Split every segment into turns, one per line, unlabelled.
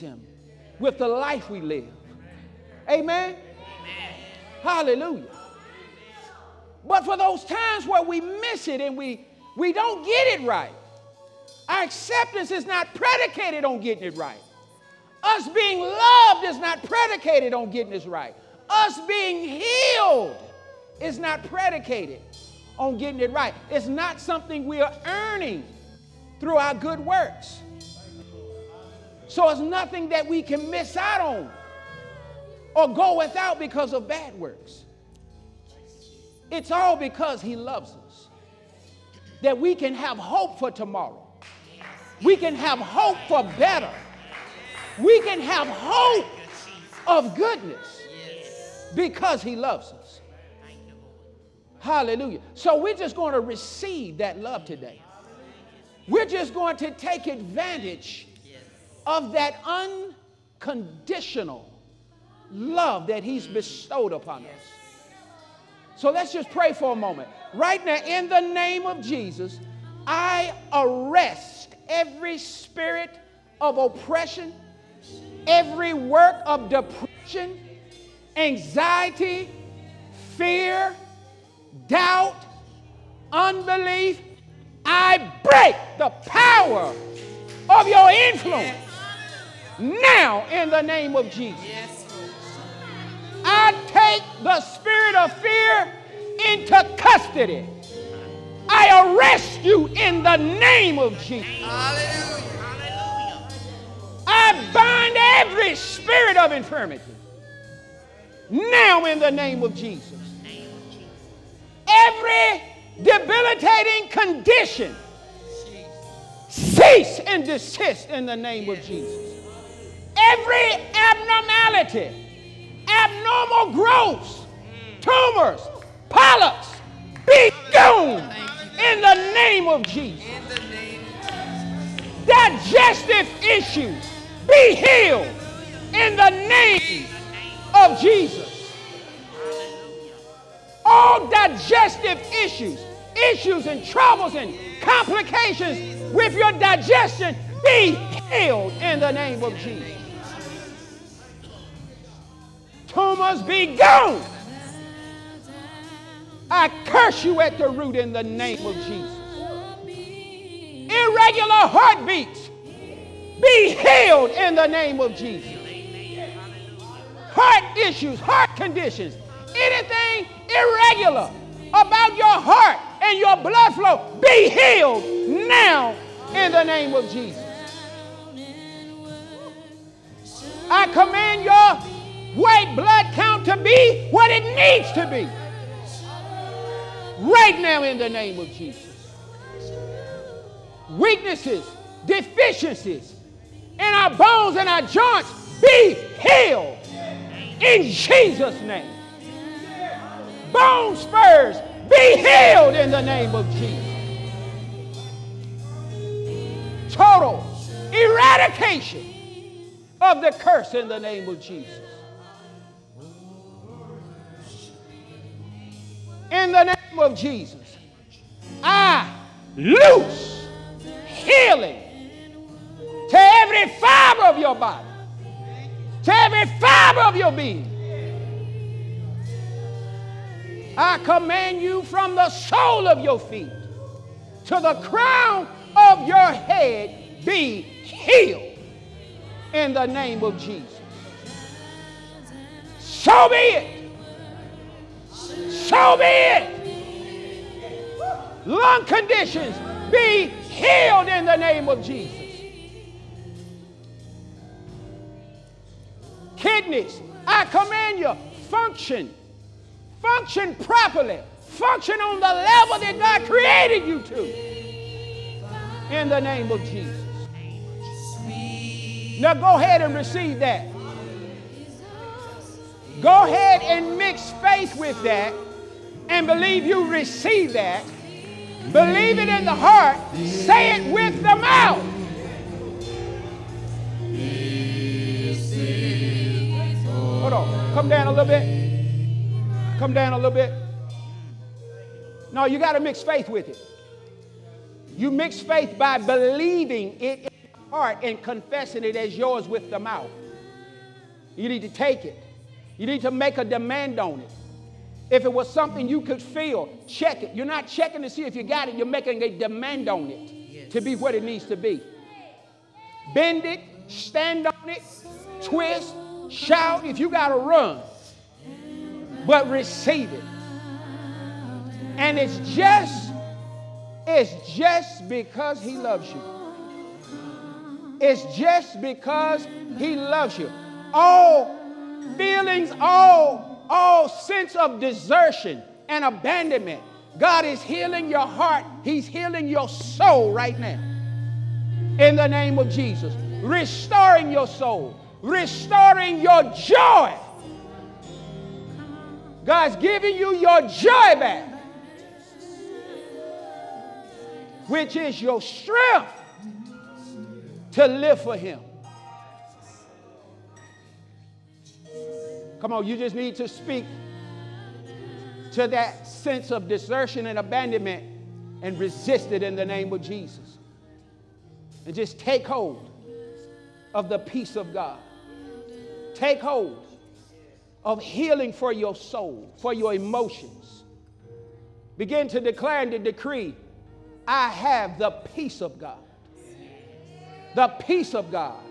Him with the life we live. Amen? Hallelujah. But for those times where we miss it and we, we don't get it right, our acceptance is not predicated on getting it right. Us being loved is not predicated on getting this right. Us being healed is not predicated on getting it right. It's not something we are earning through our good works. So it's nothing that we can miss out on or go without because of bad works. It's all because He loves us. That we can have hope for tomorrow. We can have hope for better. We can have hope of goodness because He loves us. Hallelujah. So we're just going to receive that love today. We're just going to take advantage of that unconditional love that He's bestowed upon us. So let's just pray for a moment. Right now, in the name of Jesus, I arrest every spirit of oppression, every work of depression, anxiety, fear, doubt, unbelief. I break the power of your influence now in the name of Jesus. I take the spirit of fear into custody. I arrest you in the name of Jesus. I bind every spirit of infirmity now in the name of Jesus. Every debilitating condition cease and desist in the name of Jesus. Every abnormality, abnormal growths, tumors, polyps, be gone in the name of Jesus. Digestive issues, be healed in the name of Jesus. All digestive issues, issues and troubles and complications with your digestion, be healed in the name of Jesus. Tumors be gone. I curse you at the root in the name of Jesus. Irregular heartbeats be healed in the name of Jesus. Heart issues, heart conditions, anything irregular about your heart and your blood flow be healed now in the name of Jesus. I command your white blood count to be what it needs to be right now in the name of Jesus. Weaknesses, deficiencies in our bones and our joints be healed in Jesus' name. Bone spurs be healed in the name of Jesus. Total eradication of the curse in the name of Jesus. In the name of Jesus, I loose healing to every fiber of your body, to every fiber of your being. I command you from the sole of your feet to the crown of your head be healed in the name of Jesus. So be it. So be it. Lung conditions be healed in the name of Jesus. Kidneys, I command you, function. Function properly. Function on the level that God created you to. In the name of Jesus. Now go ahead and receive that. Go ahead and mix faith with that and believe you receive that. Believe it in the heart. Say it with the mouth. Hold on. Come down a little bit. Come down a little bit. No, you got to mix faith with it. You mix faith by believing it in heart and confessing it as yours with the mouth. You need to take it. You need to make a demand on it. If it was something you could feel, check it. You're not checking to see if you got it, you're making a demand on it yes. to be what it needs to be. Bend it, stand on it, twist, shout if you got to run. But receive it. And it's just, it's just because he loves you. It's just because he loves you. All feelings, all, all sense of desertion and abandonment. God is healing your heart. He's healing your soul right now. In the name of Jesus. Restoring your soul. Restoring your joy. God's giving you your joy back. Which is your strength to live for Him. Come on, you just need to speak to that sense of desertion and abandonment and resist it in the name of Jesus. And just take hold of the peace of God. Take hold of healing for your soul, for your emotions. Begin to declare and to decree I have the peace of God. The peace of God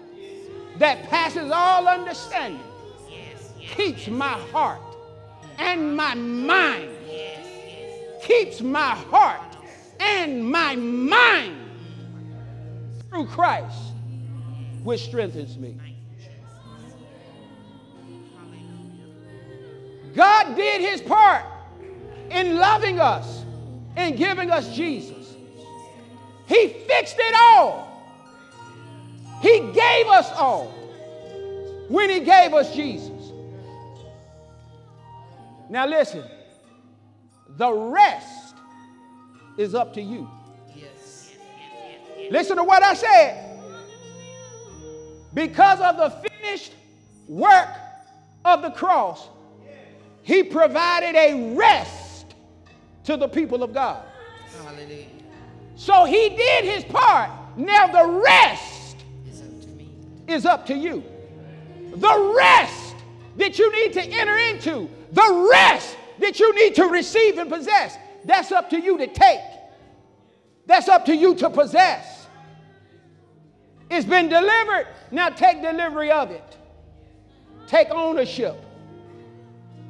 that passes all understanding keeps my heart and my mind. Keeps my heart and my mind through Christ, which strengthens me. God did his part in loving us and giving us Jesus. He fixed it all. He gave us all when he gave us Jesus. Now listen, the rest is up to you. Yes. Listen to what I said. Because of the finished work of the cross, he provided a rest to the people of God. Hallelujah. So he did his part. Now the rest is up to me. Is up to you. The rest that you need to enter into the rest that you need to receive and possess, that's up to you to take. That's up to you to possess. It's been delivered. Now take delivery of it. Take ownership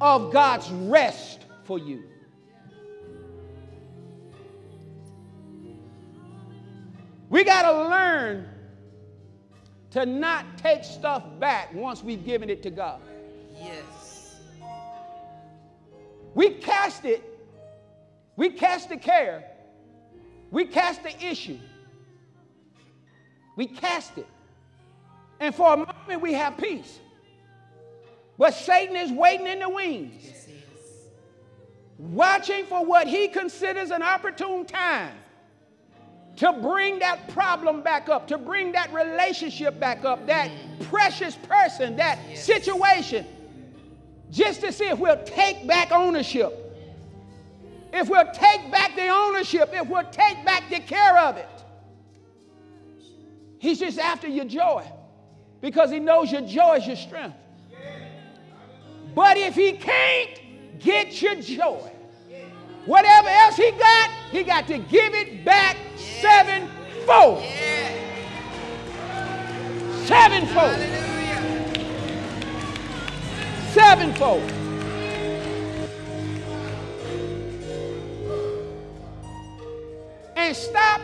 of God's rest for you. We got to learn to not take stuff back once we've given it to God. Yes. We cast it, we cast the care, we cast the issue, we cast it. And for a moment, we have peace. But Satan is waiting in the wings, watching for what he considers an opportune time to bring that problem back up, to bring that relationship back up, that mm. precious person, that yes. situation just to see if we'll take back ownership. If we'll take back the ownership, if we'll take back the care of it. He's just after your joy because he knows your joy is your strength. But if he can't get your joy, whatever else he got, he got to give it back sevenfold. Sevenfold sevenfold. And stop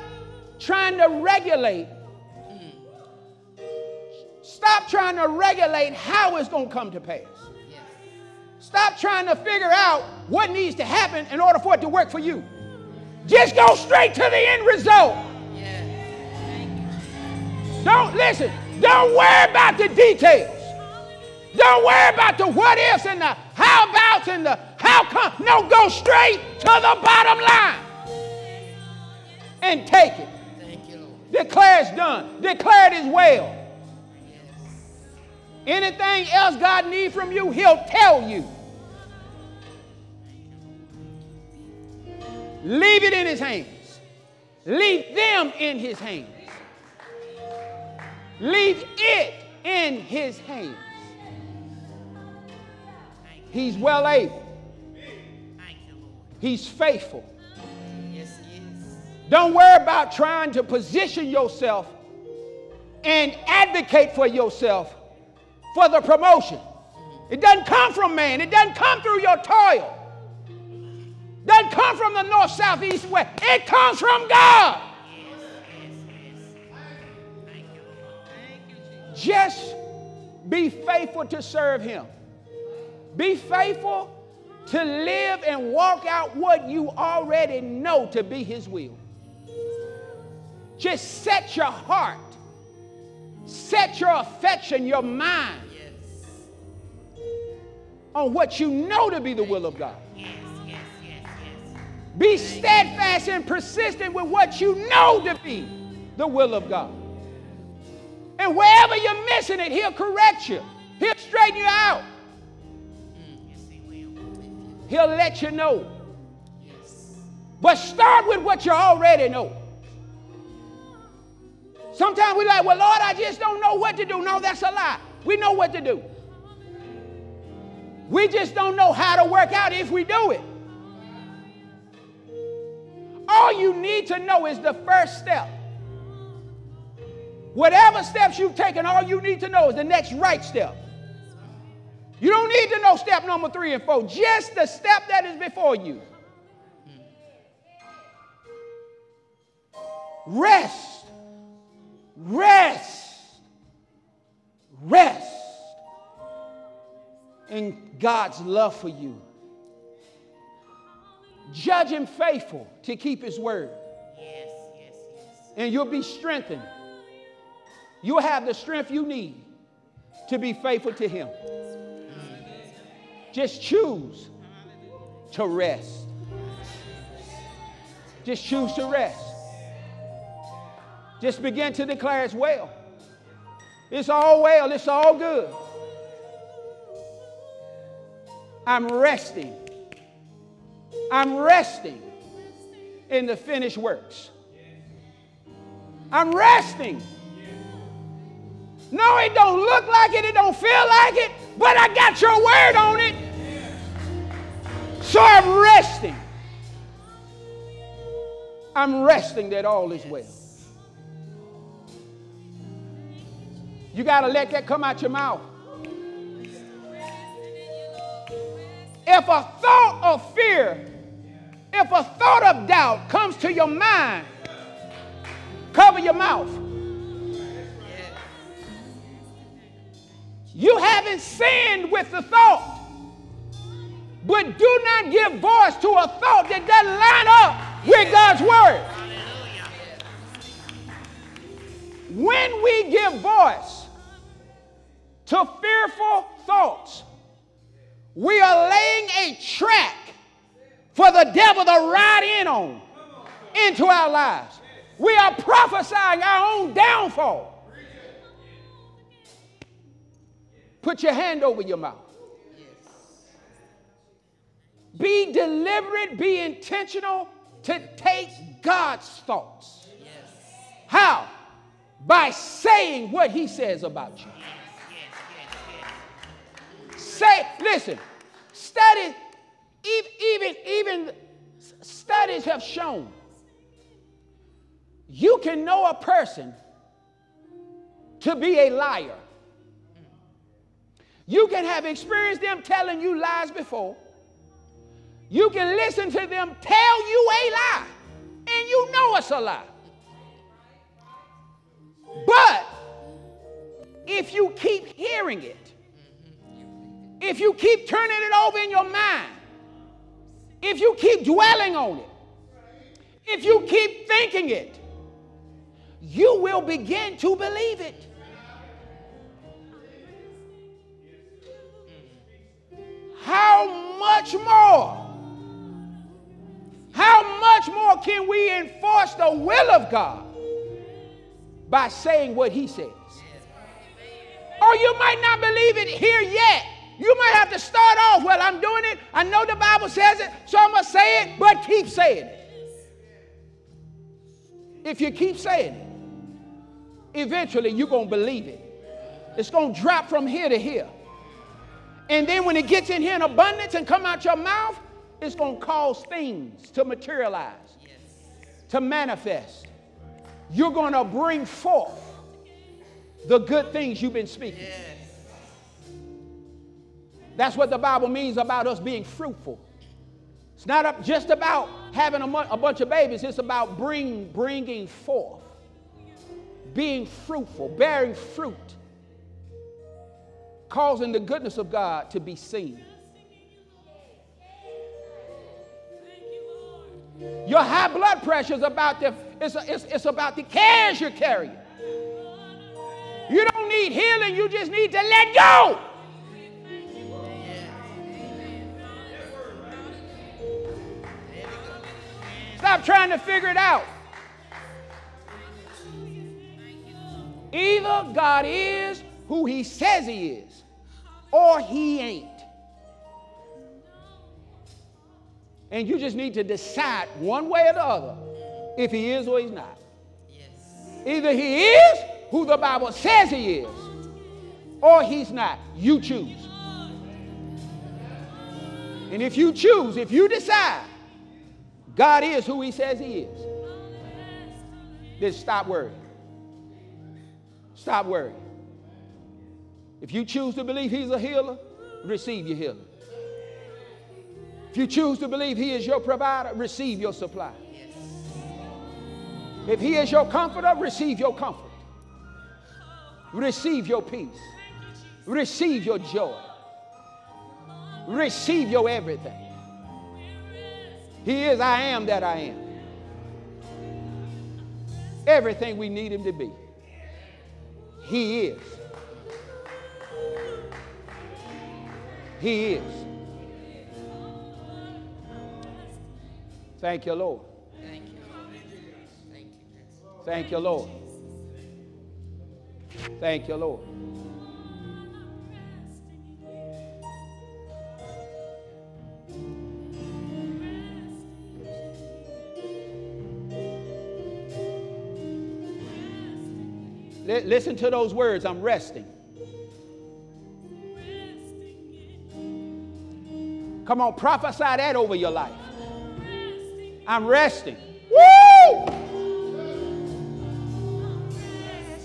trying to regulate. Stop trying to regulate how it's going to come to pass. Stop trying to figure out what needs to happen in order for it to work for you. Just go straight to the end result. Don't listen. Don't worry about the details. Don't worry about the what ifs and the how abouts and the how come. No, go straight to the bottom line and take it. Thank you, Lord. Declare it's done. Declare it is well. Anything else God needs from you, He'll tell you. Leave it in His hands. Leave them in His hands. Leave it in his hands. He's well able. He's faithful.
Yes, he is.
Don't worry about trying to position yourself and advocate for yourself for the promotion. It doesn't come from man. It doesn't come through your toil. It doesn't come from the north, south, east, west. It comes from God. Just be faithful to serve Him. Be faithful to live and walk out what you already know to be His will. Just set your heart, set your affection, your mind
Yes.
on what you know to be the will of God.
Yes, yes, yes, yes.
Be steadfast and persistent with what you know to be the will of God. And wherever you're missing it, He'll correct you, He'll straighten you out, He'll let you know.
Yes.
But start with what you already know. Sometimes we're like, well, Lord, I just don't know what to do. No, that's a lie. We know what to do. We just don't know how to work out if we do it. All you need to know is the first step. Whatever steps you've taken, all you need to know is the next right step. You don't need to know step number three and four, just the step that is before you. Rest. Rest. Rest in God's love for you. Judge him faithful to keep his word,
Yes, yes, yes.
and you'll be strengthened. You'll have the strength you need to be faithful to him. Just choose to rest. Just choose to rest. Just begin to declare it's well. It's all well, it's all good. I'm resting. I'm resting in the finished works. I'm resting. No, it don't look like it, it don't feel like it, but I got your word on it. So I'm resting. I'm resting that all is well. You got to let that come out your mouth. If a thought of fear, if a thought of doubt comes to your mind, cover your mouth. You haven't sinned with the thought, but do not give voice to a thought that doesn't line up with God's word. When we give voice to fearful thoughts, we are laying a track for the devil to ride in on into our lives. We are prophesying our own downfall. Put your hand over your mouth. Be deliberate, be intentional to take God's thoughts.
Yes.
How? By saying what he says about you.
Yes.
Say, listen, even, even, even studies have shown you can know a person to be a liar. You can have experienced them telling you lies before. You can listen to them tell you a lie, and you know it's a lie. But if you keep hearing it, if you keep turning it over in your mind, if you keep dwelling on it, if you keep thinking it, you will begin to believe it. How much more? How much more can we enforce the will of God by saying what He says? Or you might not believe it here yet. You might have to start off, well, I'm doing it. I know the Bible says it, so I'm going to say it, but keep saying it. If you keep saying it, eventually you're going to believe it. It's going to drop from here to here. And then when it gets in here in abundance and come out your mouth, it's going to cause things to materialize, to manifest. You're going to bring forth the good things you've been speaking. That's what the Bible means about us being fruitful. It's not just about having a, a bunch of babies. It's about bring, bringing forth, being fruitful, bearing fruit, causing the goodness of God to be seen. Your high blood pressure is about the, it's, it's, it's about the cares you're carrying. You don't need healing, you just need to let go. Stop trying to figure it out. Either God is who he says he is, or he ain't. And you just need to decide one way or the other if he is or he's not. Either he is who the Bible says he is, or he's not. You choose. And if you choose, if you decide God is who he says he is, then stop worrying. Stop worrying. If you choose to believe he's a healer, receive your healing. If you choose to believe he is your provider, receive your supply. If he is your comforter, receive your comfort. Receive your peace. Receive your joy. Receive your everything. He is I am that I am. Everything we need him to be. He is. He is. Thank you, Lord.
Thank you. Thank you.
Thank you, Lord. Thank you, Lord. Li- Listen to those words. I'm resting. Come on, prophesy that over your life. I'm resting. Woo!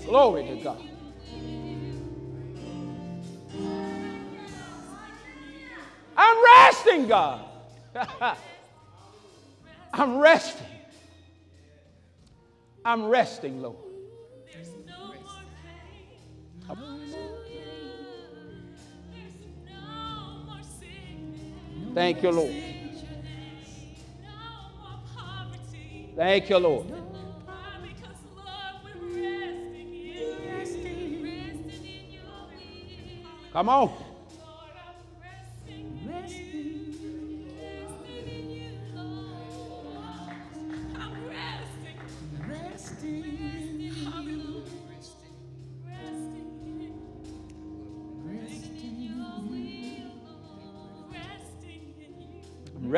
Glory to God. I'm resting, God. I'm resting. I'm resting, Lord. Thank you, Lord. Thank you, Lord. Come on.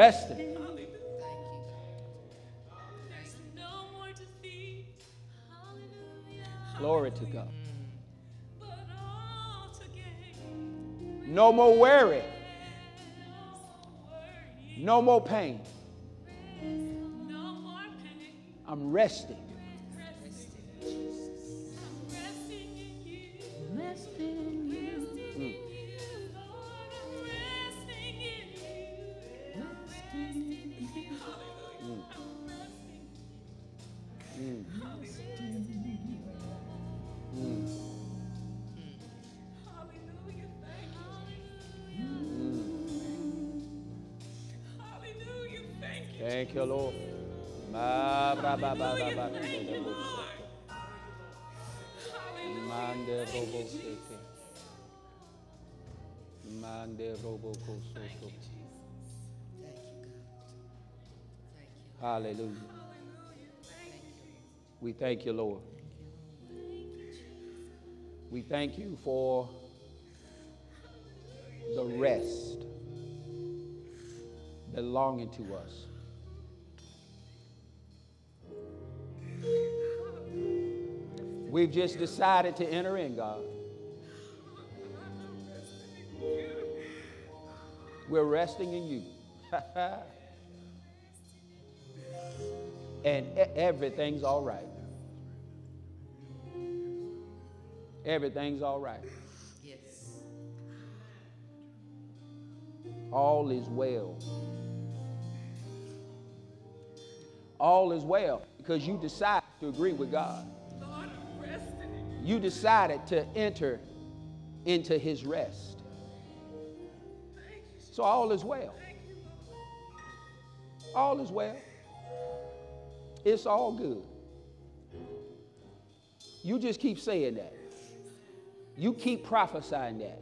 Resting. Glory to God. No more worry. No more pain. I'm resting. Hallelujah. We thank you, Lord. We thank you for the rest belonging to us. We've just decided to enter in, God. We're resting in you. and everything's all right. Everything's all right.
Yes.
All is well. All is well because you decided to agree with God. You decided to enter into his rest. So all is well. All is well. It's all good. You just keep saying that. You keep prophesying that.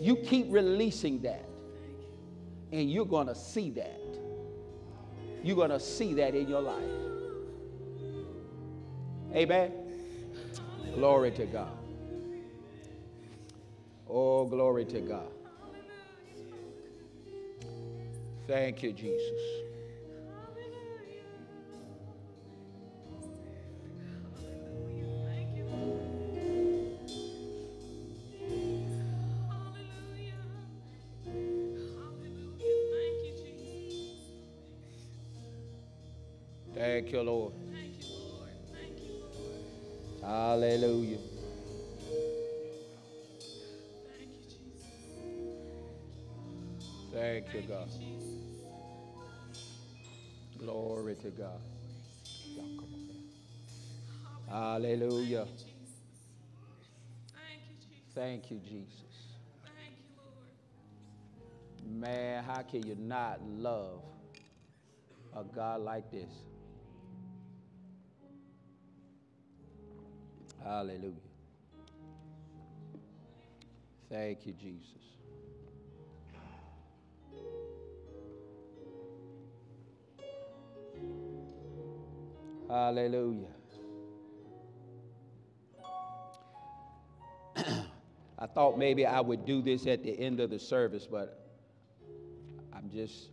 You keep releasing that. And you're going to see that. You're going to see that in your life. Amen. Glory to God. Oh, glory to God. Thank you, Jesus. Thank you, Lord. Thank you, Lord. Thank you, Lord. Hallelujah. Thank you, God. Glory to God. Come on here. Hallelujah. Thank you, Jesus. Thank you, Lord. Man, how can you not love a God like this? Hallelujah. Thank you, Jesus. Hallelujah. I thought maybe I would do this at the end of the service, but I'm just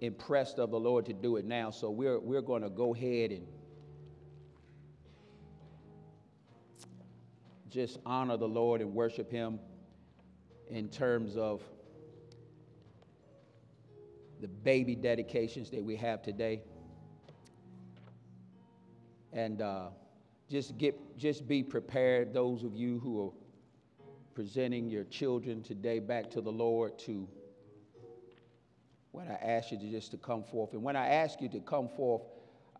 impressed of the Lord to do it now. So we're, we're going to go ahead and just honor the Lord and worship Him in terms of the baby dedications that we have today. And uh, just get, just be prepared, those of you who are presenting your children today back to the Lord to when I ask you to just to come forth. And when I ask you to come forth,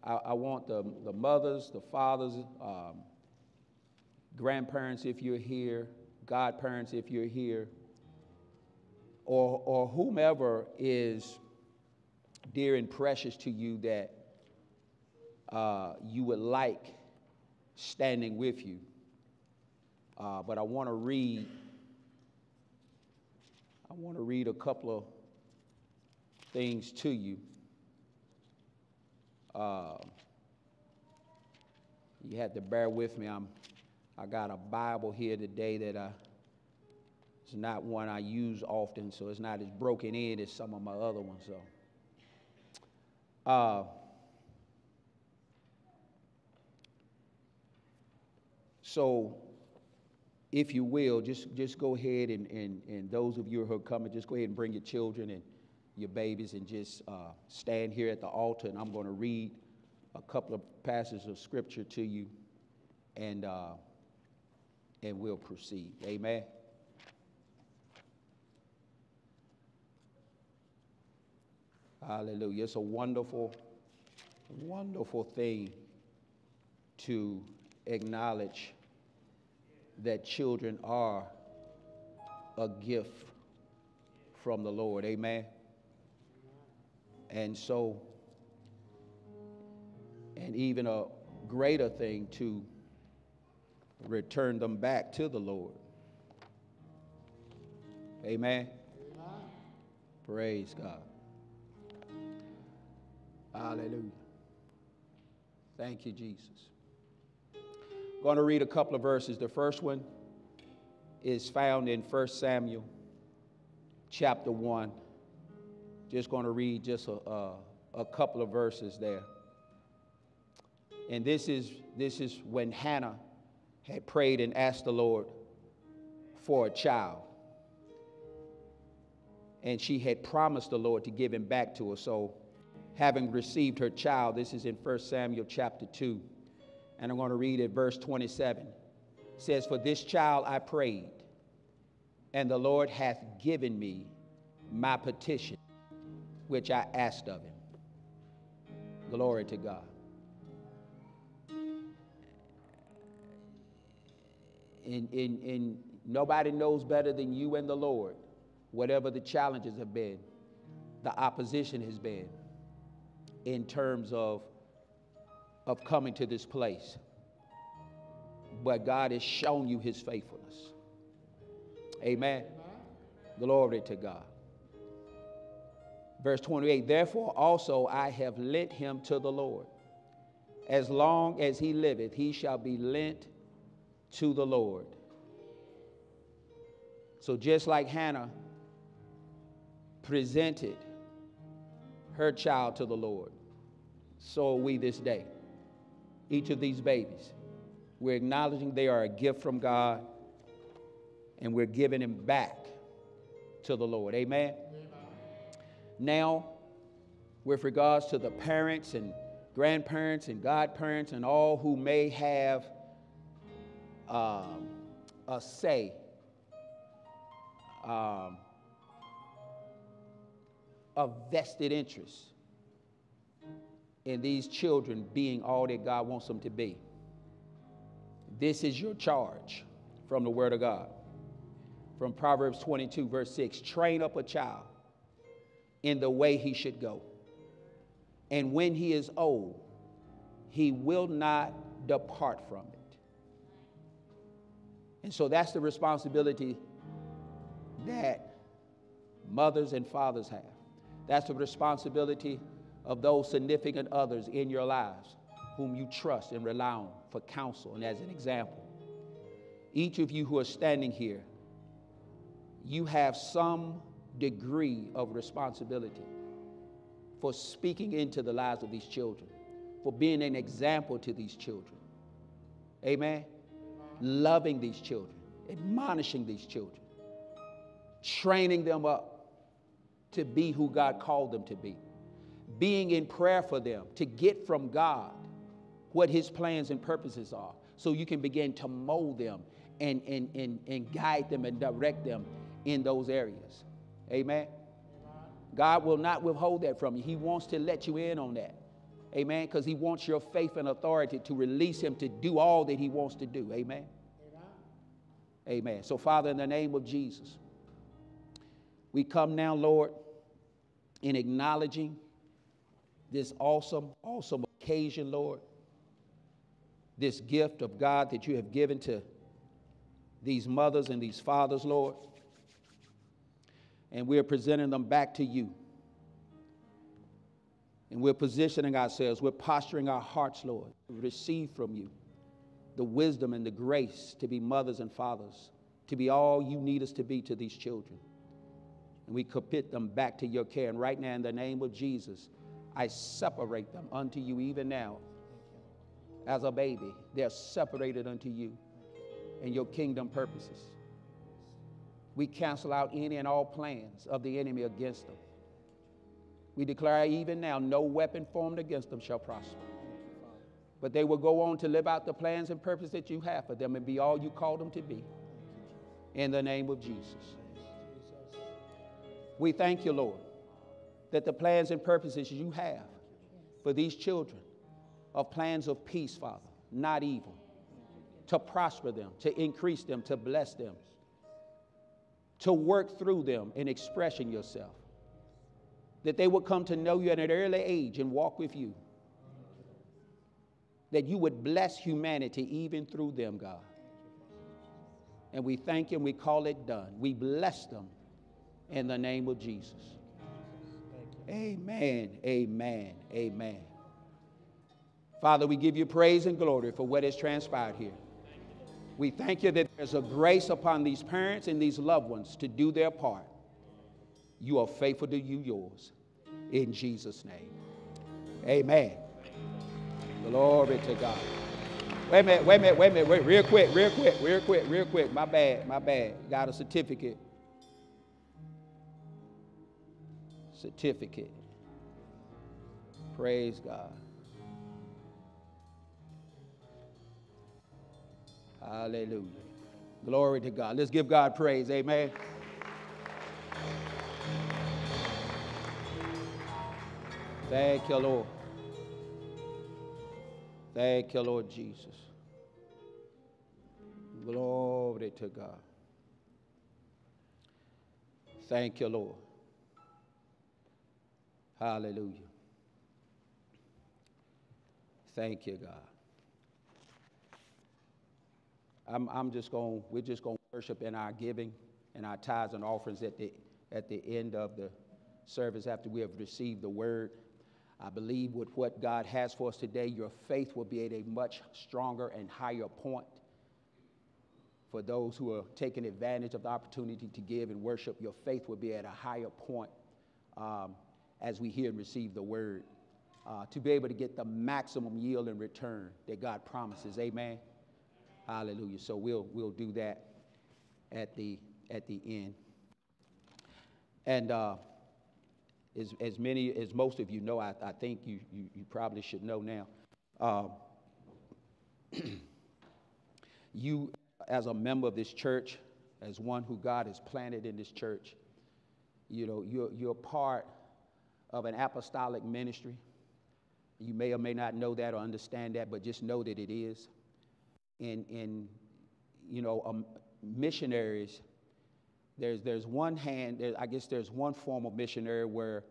I, I want the, the mothers, the fathers, um, grandparents if you're here, godparents if you're here, or, or whomever is dear and precious to you that uh, you would like standing with you. Uh, but I want to read. I want to read a couple of things to you. Uh, you have to bear with me. I'm. I got a Bible here today that I. It's not one I use often, so it's not as broken in as some of my other ones. So. Uh, so if you will, just, just go ahead and, and, and those of you who are coming, just go ahead and bring your children and your babies and just uh, stand here at the altar. And I'm going to read a couple of passages of scripture to you and, uh, and we'll proceed. Amen. Hallelujah. It's a wonderful, wonderful thing to acknowledge that children are a gift from the Lord. Amen. And so, and even a greater thing to return them back to the Lord. Amen. Praise God. Hallelujah. Thank you, Jesus. I'm Going to read a couple of verses. The first one is found in 1 Samuel chapter 1. Just going to read just a, a, a couple of verses there. And this is, this is when Hannah had prayed and asked the Lord for a child. And she had promised the Lord to give him back to her. So, having received her child, this is in 1 Samuel chapter 2. And I'm going to read it, verse 27. It says, For this child I prayed, and the Lord hath given me my petition, which I asked of him. Glory to God. And, and, and nobody knows better than you and the Lord, whatever the challenges have been, the opposition has been, in terms of, of coming to this place. But God has shown you his faithfulness. Amen. Glory to God. Verse 28 Therefore also I have lent him to the Lord. As long as he liveth, he shall be lent to the Lord. So just like Hannah presented her child to the Lord, so are we this day. Each of these babies, we're acknowledging they are a gift from God and we're giving them back to the Lord. Amen. Now, with regards to the parents and grandparents and godparents and all who may have um, a say um, a vested interest in these children being all that God wants them to be. This is your charge from the Word of God. From Proverbs 22, verse 6 train up a child in the way he should go. And when he is old, he will not depart from it. And so that's the responsibility that mothers and fathers have. That's the responsibility of those significant others in your lives whom you trust and rely on for counsel and as an example. Each of you who are standing here, you have some degree of responsibility for speaking into the lives of these children, for being an example to these children. Amen? Loving these children, admonishing these children, training them up to be who God called them to be, being in prayer for them to get from God what His plans and purposes are so you can begin to mold them and, and, and, and guide them and direct them in those areas. Amen. God will not withhold that from you. He wants to let you in on that. Amen. Because He wants your faith and authority to release Him to do all that He wants to do. Amen. Amen. So, Father, in the name of Jesus, we come now, Lord, in acknowledging this awesome, awesome occasion, Lord. This gift of God that you have given to these mothers and these fathers, Lord and we're presenting them back to you. And we're positioning ourselves, we're posturing our hearts, Lord, to receive from you the wisdom and the grace to be mothers and fathers, to be all you need us to be to these children. And we commit them back to your care. And right now, in the name of Jesus, I separate them unto you even now. As a baby, they're separated unto you and your kingdom purposes we cancel out any and all plans of the enemy against them. We declare even now no weapon formed against them shall prosper. But they will go on to live out the plans and purpose that you have for them and be all you called them to be. In the name of Jesus. We thank you, Lord, that the plans and purposes you have for these children are plans of peace, Father, not evil, to prosper them, to increase them, to bless them to work through them in expressing yourself. That they would come to know you at an early age and walk with you. That you would bless humanity even through them, God. And we thank you and we call it done. We bless them in the name of Jesus. Amen, amen, amen. Father, we give you praise and glory for what has transpired here. We thank you that there's a grace upon these parents and these loved ones to do their part. You are faithful to you yours. In Jesus' name. Amen. Glory to God. Wait a minute, wait a minute, wait a minute, wait, real quick, real quick, real quick, real quick. My bad, my bad. Got a certificate. Certificate. Praise God. Hallelujah. Glory to God. Let's give God praise. Amen. Thank you, Lord. Thank you, Lord Jesus. Glory to God. Thank you, Lord. Hallelujah. Thank you, God. I'm, I'm just going, we're just going to worship in our giving and our tithes and offerings at the, at the end of the service after we have received the word. I believe with what God has for us today, your faith will be at a much stronger and higher point. For those who are taking advantage of the opportunity to give and worship, your faith will be at a higher point um, as we hear and receive the word uh, to be able to get the maximum yield and return that God promises. Amen. Hallelujah. So we'll, we'll do that at the, at the end. And uh, as, as many as most of you know, I, I think you, you, you probably should know now. Um, you, as a member of this church, as one who God has planted in this church, you know, you're, you're part of an apostolic ministry. You may or may not know that or understand that, but just know that it is. And, in you know, um, missionaries there's, there's one hand, there, I guess there's one form of missionary where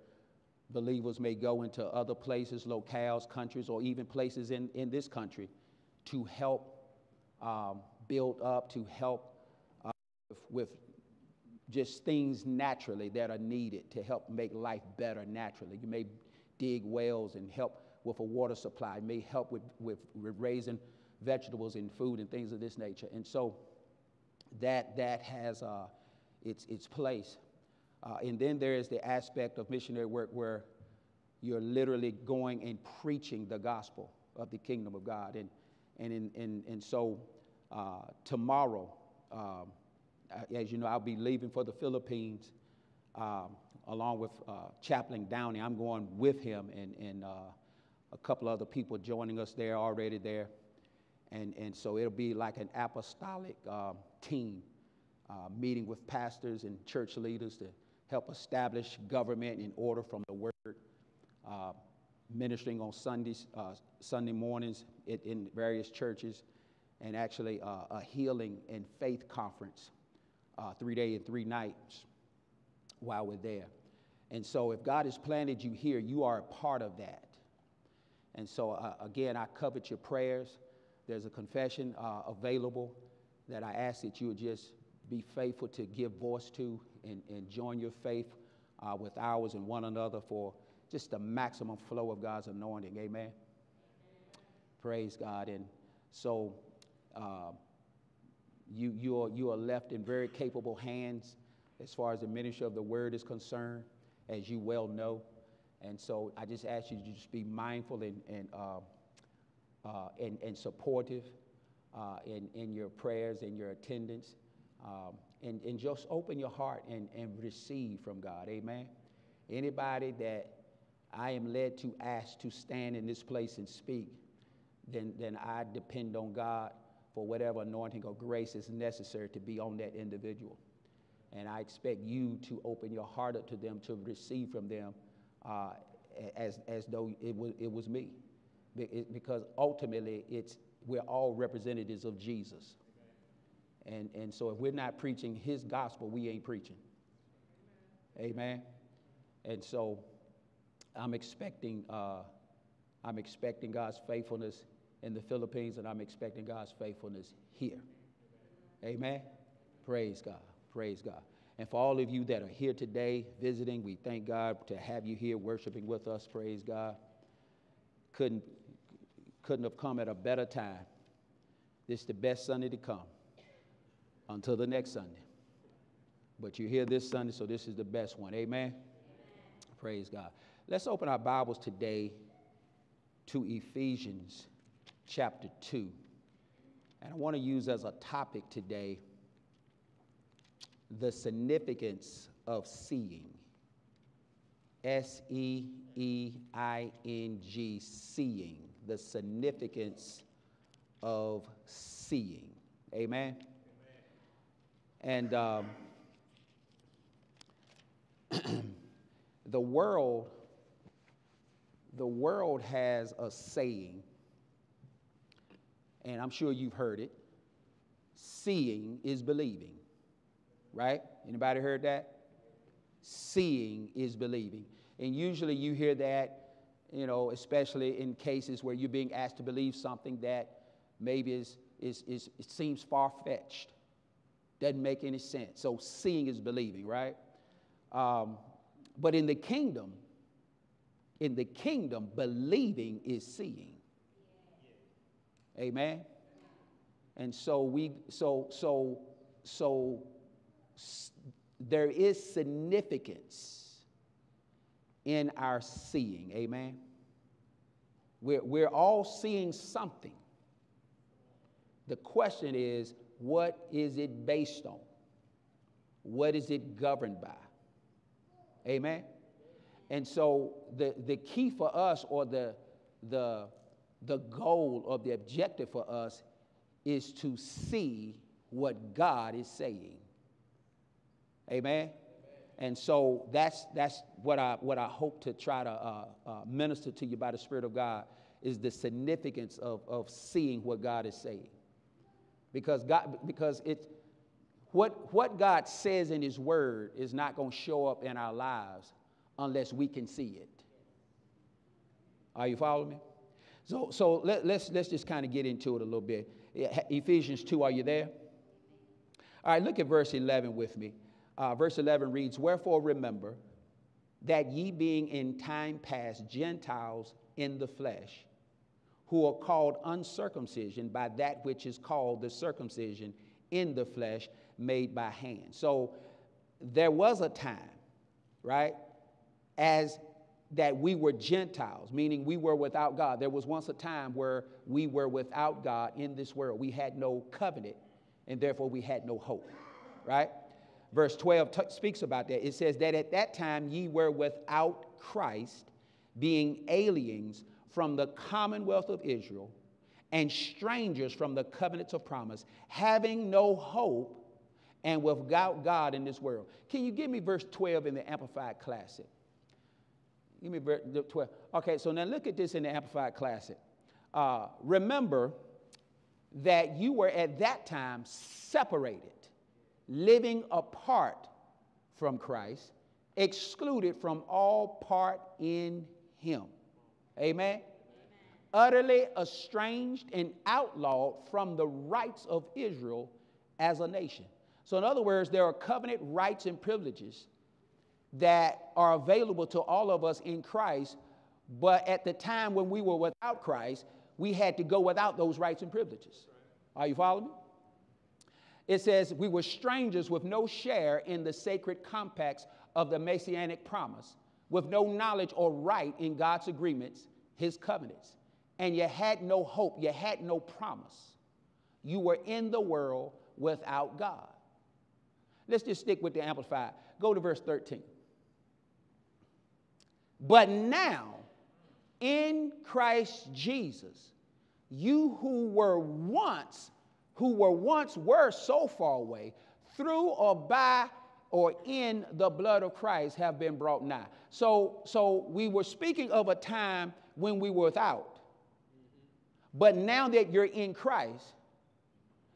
believers may go into other places, locales, countries, or even places in, in this country to help um, build up, to help uh, with, just things naturally that are needed to help make life better naturally. You may dig wells and help with a water supply. You may help with, with, with raising vegetables and food and things of this nature. And so that, that has uh, its, its place. Uh, and then there is the aspect of missionary work where you're literally going and preaching the gospel of the kingdom of God. And, and, in, and, and so uh, tomorrow, um, as you know, I'll be leaving for the Philippines um, along with uh, Chaplain Downey. I'm going with him and, and uh, a couple other people joining us there already there. And, and so it'll be like an apostolic um, team uh, meeting with pastors and church leaders to help establish government in order from the word, uh, ministering on Sundays, uh, Sunday mornings in, in, various churches, and actually uh, a healing and faith conference, uh, three day and three nights while we're there. And so, if God has planted you here, you are a part of that. And so, uh, again, I covet your prayers. There's a confession available that I ask that you would just be faithful to give voice to and, and join your faith uh, with ours and one another for just the maximum flow of God's anointing. Amen. Amen. Praise God. And so uh, you, you, are, you are left in very capable hands as far as the ministry of the word is concerned, as you well know. And so I just ask you to just be mindful and, and, uh, uh and, and supportive uh, in, in your prayers and your attendance. Um, and, and just open your heart and, and receive from God. Amen. Anybody that I am led to ask to stand in this place and speak, then, then I depend on God for whatever anointing or grace is necessary to be on that individual. And I expect you to open your heart up to them to receive from them uh, as, as though it was, it was me. Because ultimately, it's, we're all representatives of Jesus. And, and so if we're not preaching his gospel, we ain't preaching. Amen. And so I'm expecting, uh, I'm expecting God's faithfulness in the Philippines, and I'm expecting God's faithfulness here. Amen. Praise God. Praise God. And for all of you that are here today visiting, we thank God to have you here worshiping with us. Praise God. Couldn't, couldn't have come at a better time. This is the best Sunday to come until the next Sunday. But you're here this Sunday, so this is the best one. Amen? Amen. Praise God. Let's open our Bibles today to Ephesians chapter 2. And I want to use as a topic today the significance of seeing. S E E I N G, seeing. The significance of seeing. Amen. And um, the world, the world has a saying, and I'm sure you've heard it. Seeing is believing. Right? Anybody heard that? Seeing is believing. And usually you hear that, you know, especially in cases where you're being asked to believe something that maybe is, is, is it seems far fetched. Doesn't make any sense. So seeing is believing, right? Um, but in the kingdom, in the kingdom, believing is seeing. Amen. And so we so so so there is significance in our seeing. Amen. We're, we're all seeing something. The question is, what is it based on? What is it governed by? Amen. And so the, the key for us, or the, the, the goal or the objective for us, is to see what God is saying. Amen. And so that's, that's what, I, what I hope to try to uh, uh, minister to you by the Spirit of God is the significance of, of seeing what God is saying because God because it's what, what God says in His Word is not going to show up in our lives unless we can see it. Are you following me? So, so let, let's, let's just kind of get into it a little bit. Ephesians 2, are you there? All right, look at verse 11 with me. Uh, verse 11 reads, Wherefore remember that ye being in time past Gentiles in the flesh, who are called uncircumcision by that which is called the circumcision in the flesh made by hand. So there was a time, right, as that we were Gentiles, meaning we were without God. There was once a time where we were without God in this world. We had no covenant, and therefore we had no hope, right? Verse 12 t- speaks about that. It says that at that time ye were without Christ, being aliens from the commonwealth of Israel and strangers from the covenants of promise, having no hope and without God in this world. Can you give me verse 12 in the Amplified Classic? Give me verse 12. Okay, so now look at this in the Amplified Classic. Uh, remember that you were at that time separated, living apart from Christ, excluded from all part in Him. Amen? Utterly estranged and outlawed from the rights of Israel as a nation. So, in other words, there are covenant rights and privileges that are available to all of us in Christ, but at the time when we were without Christ, we had to go without those rights and privileges. Are you following me? It says, We were strangers with no share in the sacred compacts of the messianic promise, with no knowledge or right in God's agreements his covenants. And you had no hope, you had no promise. You were in the world without God. Let's just stick with the Amplified. Go to verse 13. But now, in Christ Jesus, you who were once, who were once were so far away, through or by or in the blood of Christ have been brought nigh. So, so we were speaking of a time when we were without. But now that you're in Christ,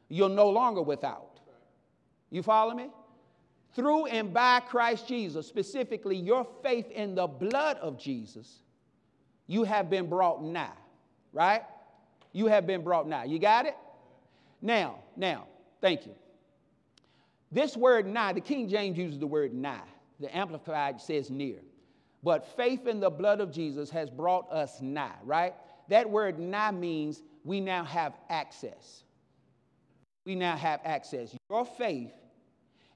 you're no longer without. You follow me? Through and by Christ Jesus, specifically your faith in the blood of Jesus, you have been brought nigh, right? You have been brought nigh. You got it? Now, now, thank you. This word nigh, the King James uses the word nigh. The Amplified says near. But faith in the blood of Jesus has brought us nigh, right? That word nigh means we now have access. We now have access. Your faith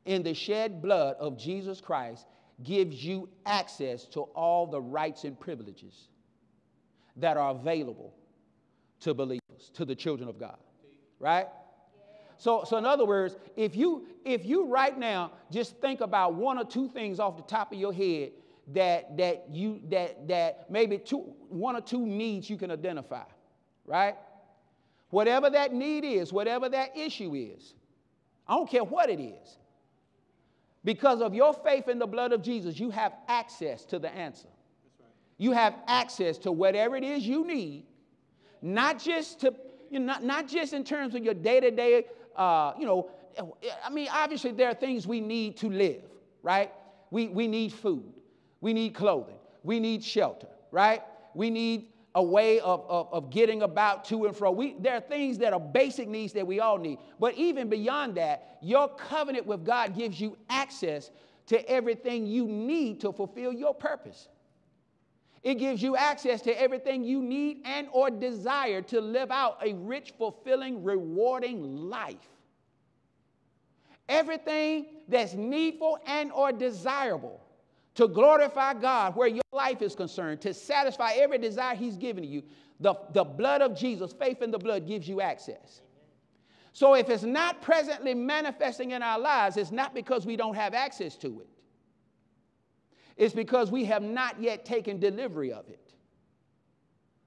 in the shed blood of Jesus Christ gives you access to all the rights and privileges that are available to believers, to the children of God. Right? So, so in other words, if you if you right now just think about one or two things off the top of your head that that you that that maybe two one or two needs you can identify, right? Whatever that need is, whatever that issue is, I don't care what it is. Because of your faith in the blood of Jesus, you have access to the answer. You have access to whatever it is you need, not just to, you know, not, not just in terms of your day-to-day, uh, you know, I mean, obviously there are things we need to live, right? We, we need food. We need clothing. We need shelter, right? We need a way of, of, of, getting about to and fro. We, there are things that are basic needs that we all need. But even beyond that, your covenant with God gives you access to everything you need to fulfill your purpose. It gives you access to everything you need and or desire to live out a rich, fulfilling, rewarding life. Everything that's needful and or desirable to glorify God where your life is concerned, to satisfy every desire He's given you, the, the blood of Jesus, faith in the blood, gives you access. So if it's not presently manifesting in our lives, it's not because we don't have access to it. It's because we have not yet taken delivery of it.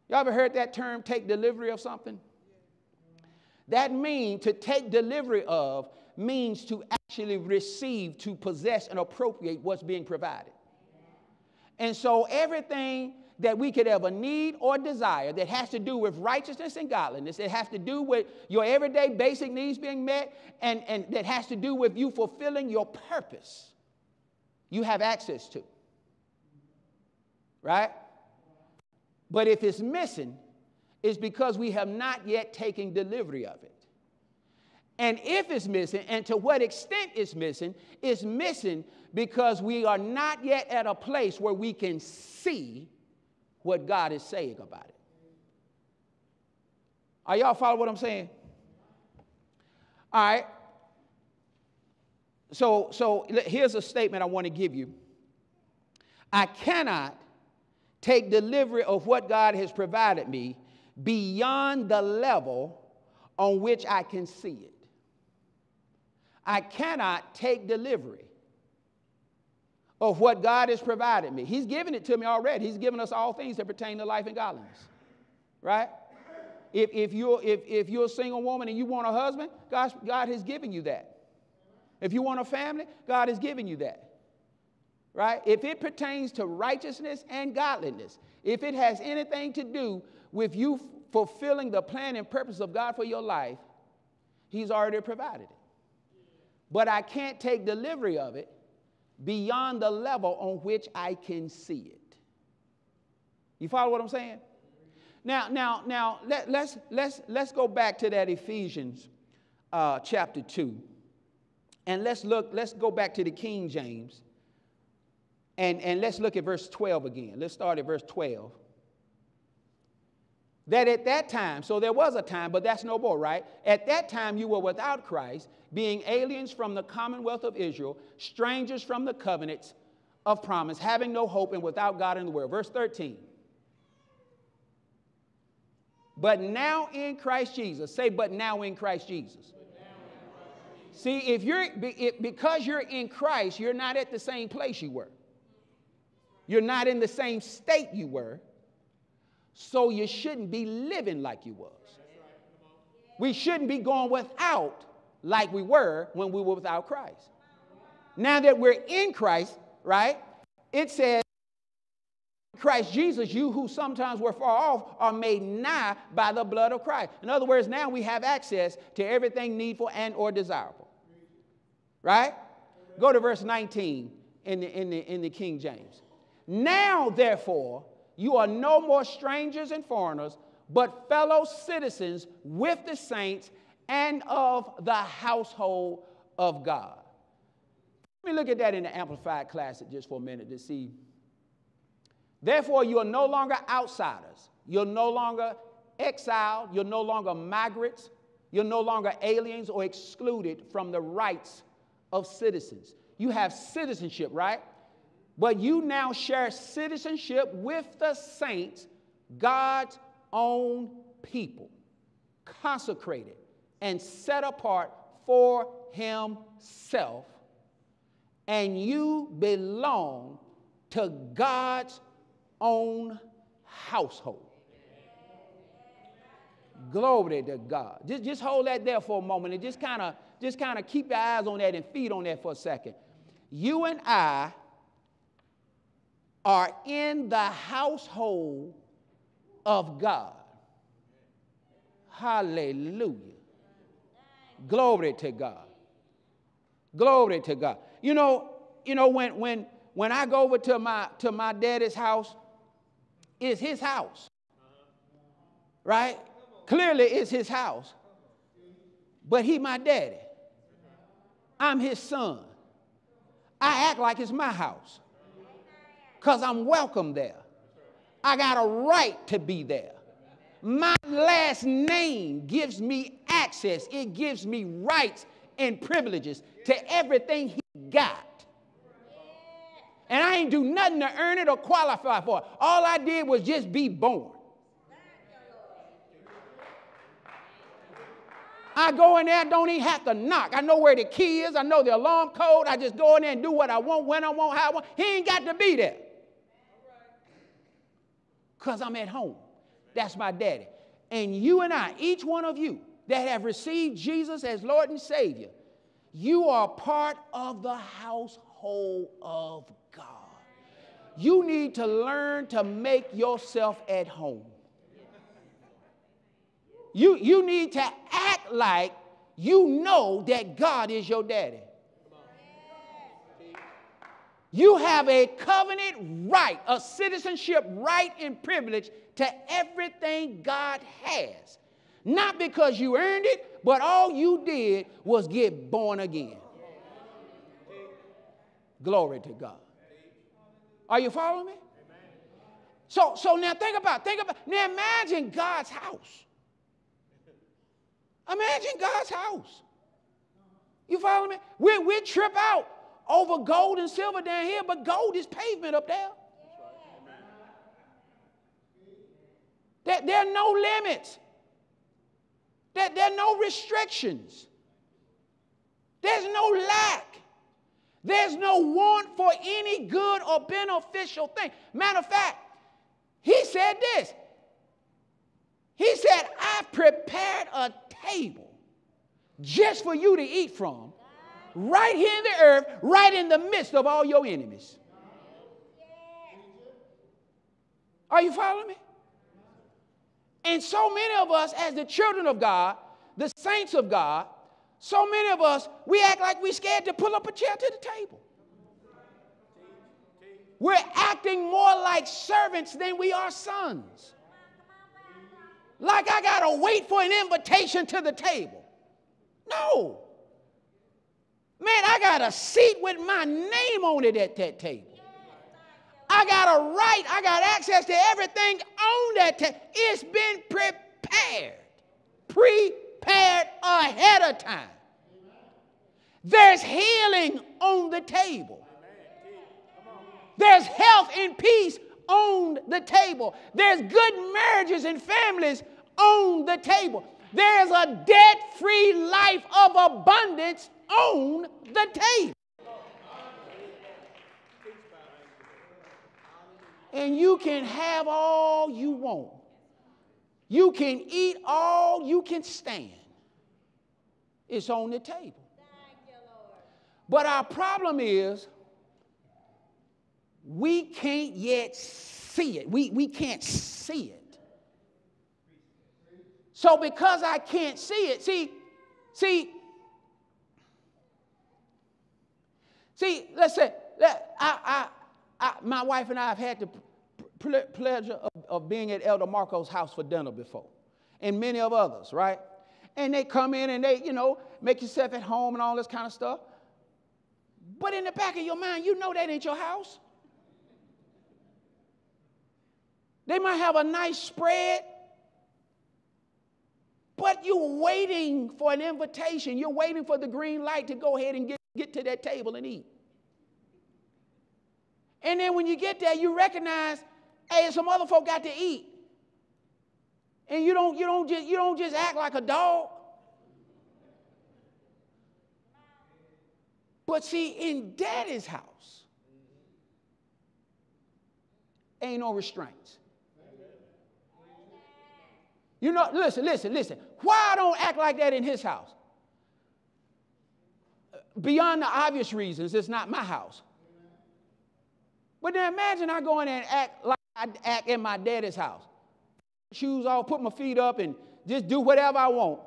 Y'all ever heard that term, take delivery of something? That means to take delivery of means to actually receive, to possess, and appropriate what's being provided. And so everything that we could ever need or desire that has to do with righteousness and godliness, that has to do with your everyday basic needs being met, and, and that has to do with you fulfilling your purpose, you have access to right? But if it's missing, it's because we have not yet taken delivery of it. And if it's missing, and to what extent it's missing, it's missing because we are not yet at a place where we can see what God is saying about it. Are y'all follow what I'm saying? All right. So, so here's a statement I want to give you. I cannot take delivery of what God has provided me beyond the level on which I can see it. I cannot take delivery of what God has provided me. He's given it to me already. He's given us all things that pertain to life and godliness. Right? If, if, you're, if, if you're a single woman and you want a husband, God, God has given you that. If you want a family, God has given you that right? If it pertains to righteousness and godliness, if it has anything to do with you fulfilling the plan and purpose of God for your life, He's already provided it. But I can't take delivery of it beyond the level on which I can see it. You follow what I'm saying? Now, now, now, let, let's, let's, let's go back to that Ephesians uh, chapter 2. And let's look, let's go back to the King James and, and let's look at verse 12 again. Let's start at verse 12. That at that time, so there was a time, but that's no more, right? At that time you were without Christ, being aliens from the commonwealth of Israel, strangers from the covenants of promise, having no hope and without God in the world. Verse 13. But now in Christ Jesus, say, but now in Christ Jesus. See, if you're because you're in Christ, you're not at the same place you were. You're not in the same state you were, so you shouldn't be living like you was. We shouldn't be going without like we were when we were without Christ. Now that we're in Christ, right? It says, Christ Jesus, you who sometimes were far off are made nigh by the blood of Christ. In other words, now we have access to everything needful and or desirable. Right? Go to verse 19 in the, in the, in the King James. Now, therefore, you are no more strangers and foreigners, but fellow citizens with the saints and of the household of God. Let me look at that in the Amplified Classic just for a minute to see. Therefore, you are no longer outsiders. You're no longer exiled. You're no longer migrants. You're no longer aliens or excluded from the rights of citizens. You have citizenship, right? But you now share citizenship with the saints God's own people, consecrated and set apart for himself, and you belong to God's own household. Glory to God. Just, just hold that there for a moment and just kind of just kind of keep your eyes on that and feed on that for a second. You and I are in the household of God. Hallelujah. Glory to God. Glory to God. You know, you know when when when I go over to my to my daddy's house, it's his house. Right? Clearly it's his house. But he my daddy. I'm his son. I act like it's my house. Cuz I'm welcome there. I got a right to be there. My last name gives me access, it gives me rights and privileges to everything he got. And I ain't do nothing to earn it or qualify for it. All I did was just be born. I go in there, don't even have to knock. I know where the key is. I know the alarm code. I just go in there and do what I want, when I want, how I want. He ain't got to be there. Because I'm at home. That's my daddy. And you and I, each one of you that have received Jesus as Lord and Savior, you are part of the household of God. You need to learn to make yourself at home. You, you need to act like you know that God is your daddy. You have a covenant right, a citizenship right and privilege to everything God has. Not because you earned it, but all you did was get born again. Glory to God. Are you following me? So, so now think about, think about, now imagine God's house. Imagine God's house. You follow me? We, we trip out over gold and silver down here, but gold is pavement up there. There, there are no limits. There, there are no restrictions. There's no lack. There's no want for any good or beneficial thing. Matter of fact, he said this. He said, I prepared a table just for you to eat from, right here in the earth, right in the midst of all your enemies. Are you following me? And so many of us, as the children of God, the saints of God, so many of us, we act like we're scared to pull up a chair to the table. We're acting more like servants than we are sons. Like I got to wait for an invitation to the table. No. Man, I got a seat with my name on it at that table. I got a right, I got access to everything on that table. It's been prepared, prepared ahead of time. There's healing on the table. There's health and peace on the table. There's good marriages and families on the table. There's a debt free life of abundance on the table. And you can have all you want. You can eat all you can stand. It's on the table. But our problem is we can't yet see it. We, we can't see it. So because I can't see it, see, see, see, let's say, I, I, I, my wife and I have had the pleasure of, of being at Elder Marco's house for dinner before, and many of others, right? And they come in and they, you know, make yourself at home and all this kind of stuff. But in the back of your mind, you know that ain't your house. They might have a nice spread, but you're waiting for an invitation. You're waiting for the green light to go ahead and get, get to that table and eat. And then when you get there, you recognize, hey, some other folk got to eat. And you don't, you don't just you don't just act like a dog. But see, in daddy's house, ain't no restraints. You know, listen, listen, listen. Why don't act like that in his house? Beyond the obvious reasons, it's not my house. But then imagine I go in there and act like I act in my daddy's house. Shoes off, put my feet up, and just do whatever I want.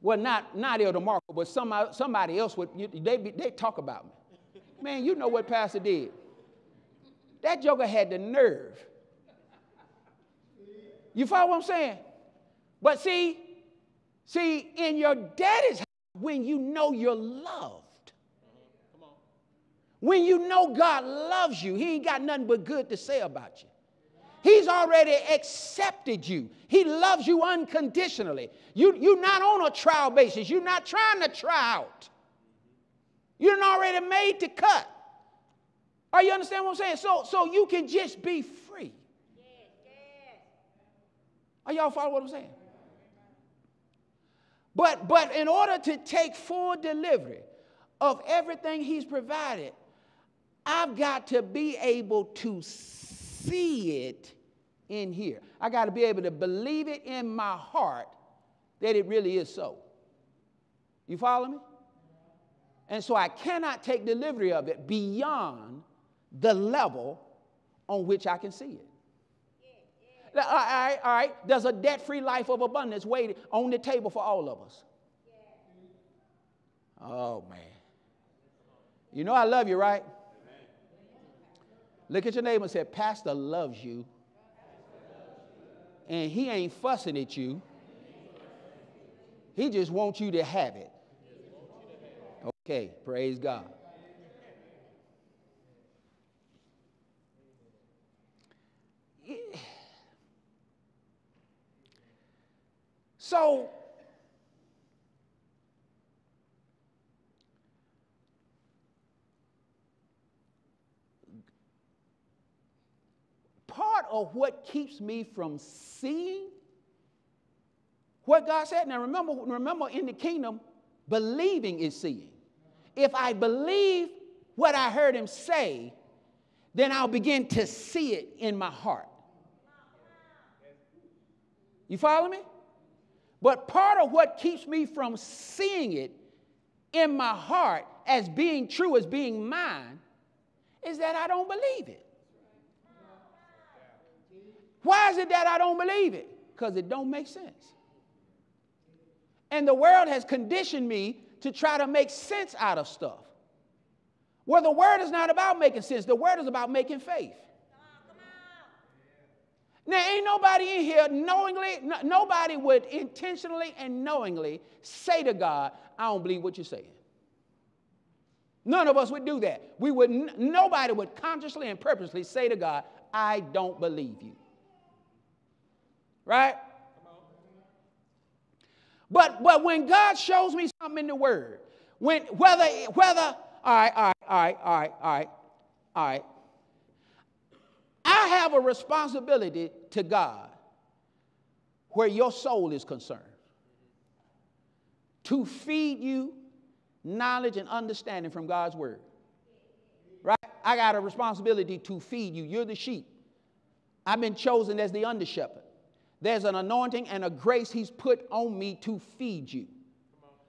Well, not, not Elder Marco, but somebody, somebody else would, they, they talk about me. Man, you know what Pastor did. That joker had the nerve. You follow what I'm saying? But see, see, in your daddy's house, when you know you're loved, when you know God loves you, He ain't got nothing but good to say about you. He's already accepted you. He loves you unconditionally. You, you're not on a trial basis. You're not trying to try out. You're already made to cut. Are you understand what I'm saying? So, so you can just be free. Are y'all follow what I'm saying? But, but in order to take full delivery of everything he's provided, I've got to be able to see it in here. I got to be able to believe it in my heart that it really is so. You follow me? And so I cannot take delivery of it beyond the level on which I can see it. All right, all right. There's a debt free life of abundance waiting on the table for all of us. Oh, man. You know I love you, right? Look at your neighbor and say, Pastor loves you. And he ain't fussing at you. He just wants you to have it. Okay, praise God. So, part of what keeps me from seeing what God said. Now remember, remember in the kingdom, believing is seeing. If I believe what I heard him say, then I'll begin to see it in my heart. You follow me? But part of what keeps me from seeing it in my heart as being true, as being mine, is that I don't believe it. Why is it that I don't believe it? Because it don't make sense. And the world has conditioned me to try to make sense out of stuff. Where the word is not about making sense, the word is about making faith. Now, ain't nobody in here knowingly, no, nobody would intentionally and knowingly say to God, I don't believe what you're saying. None of us would do that. We would, nobody would consciously and purposely say to God, I don't believe you. Right? But, but when God shows me something in the Word, when, whether, whether, all right, all right, all right, all right, all right, all right, I have a responsibility to God where your soul is concerned to feed you knowledge and understanding from God's word. Right? I got a responsibility to feed you. You're the sheep. I've been chosen as the under shepherd. There's an anointing and a grace He's put on me to feed you.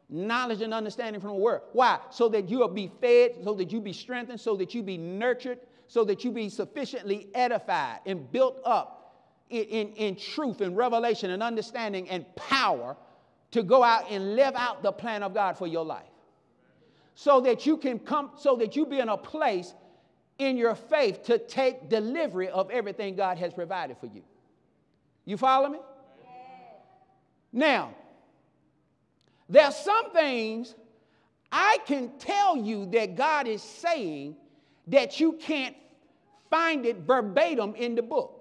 Knowledge and understanding from the word. Why? So that you'll be fed, so that you be strengthened, so that you be nurtured, so that you be sufficiently edified and built up in, in, in, truth and revelation and understanding and power to go out and live out the plan of God for your life. So that you can come, so that you be in a place in your faith to take delivery of everything God has provided for you. You follow me? Now, there are some things I can tell you that God is saying that you can't find it verbatim in the book.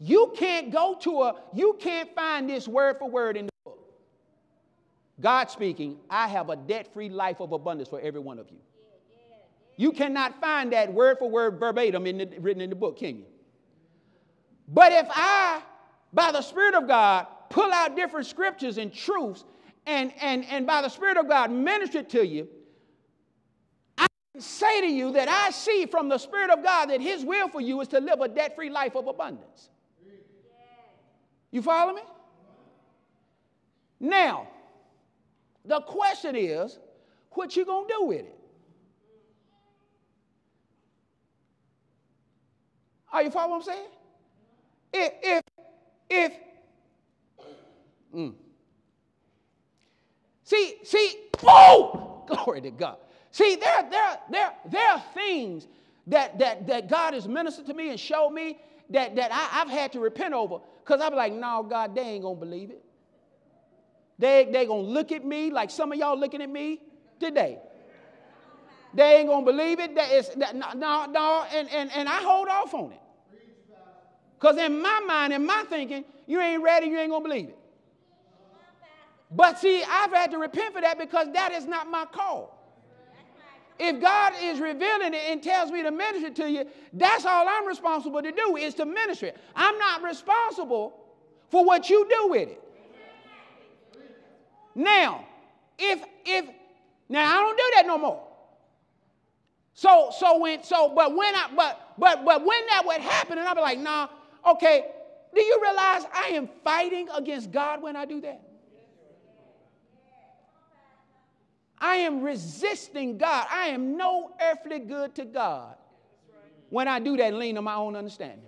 You can't go to a, you can't find this word for word in the book. God speaking, I have a debt free life of abundance for every one of you. You cannot find that word for word verbatim in the, written in the book, can you? But if I, by the Spirit of God, pull out different scriptures and truths and, and, and by the Spirit of God minister it to you, say to you that I see from the Spirit of God that His will for you is to live a debt free life of abundance. You follow me? Now, the question is, what you gonna do with it? Are you following what I'm saying? If if if mm. see see oh glory to God. See there there there there are things that that that God has ministered to me and showed me that that I, have had to repent over because I'm like no God they ain't gonna believe it. They they gonna look at me like some of y'all looking at me today. They ain't gonna believe it. That is that, no, no, and, and, and I hold off on it. Because in my mind, in my thinking, you ain't ready, you ain't gonna believe it. But see, I've had to repent for that because that is not my call. If God is revealing it and tells me to minister to you, that's all I'm responsible to do is to minister it. I'm not responsible for what you do with it. Now, if if now I don't do that no more. So so when so but when I but but but when that would happen and I'd be like, nah, okay, do you realize I am fighting against God when I do that? I am resisting God. I am no earthly good to God when I do that lean on my own understanding.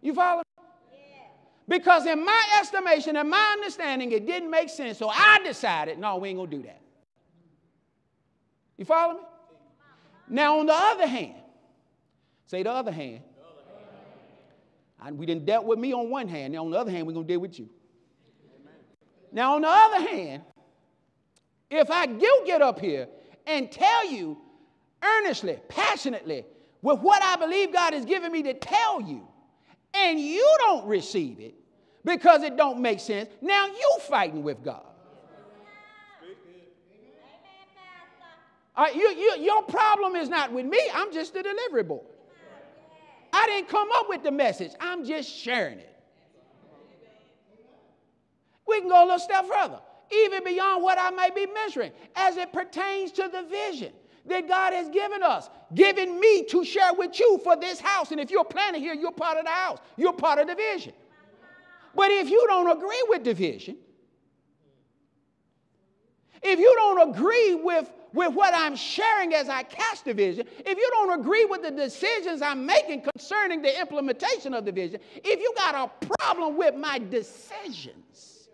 You follow? Because in my estimation and my understanding, it didn't make sense. So I decided, no, we ain't gonna do that. You follow me? Now, on the other hand, say the other hand. we didn't dealt with me on one hand. Now, on the other hand, we're gonna deal with you. Now, on the other hand, if I do get up here and tell you earnestly, passionately, with what I believe God has given me to tell you, and you don't receive it because it don't make sense, now you fighting with God. Uh, you, you, your problem is not with me. I'm just the delivery boy. I didn't come up with the message. I'm just sharing it. We can go a little step further, even beyond what I may be measuring, as it pertains to the vision that God has given us, given me to share with you for this house. And if you're planning here, you're part of the house, you're part of the vision. But if you don't agree with the vision, if you don't agree with, with what I'm sharing as I cast the vision, if you don't agree with the decisions I'm making concerning the implementation of the vision, if you got a problem with my decisions,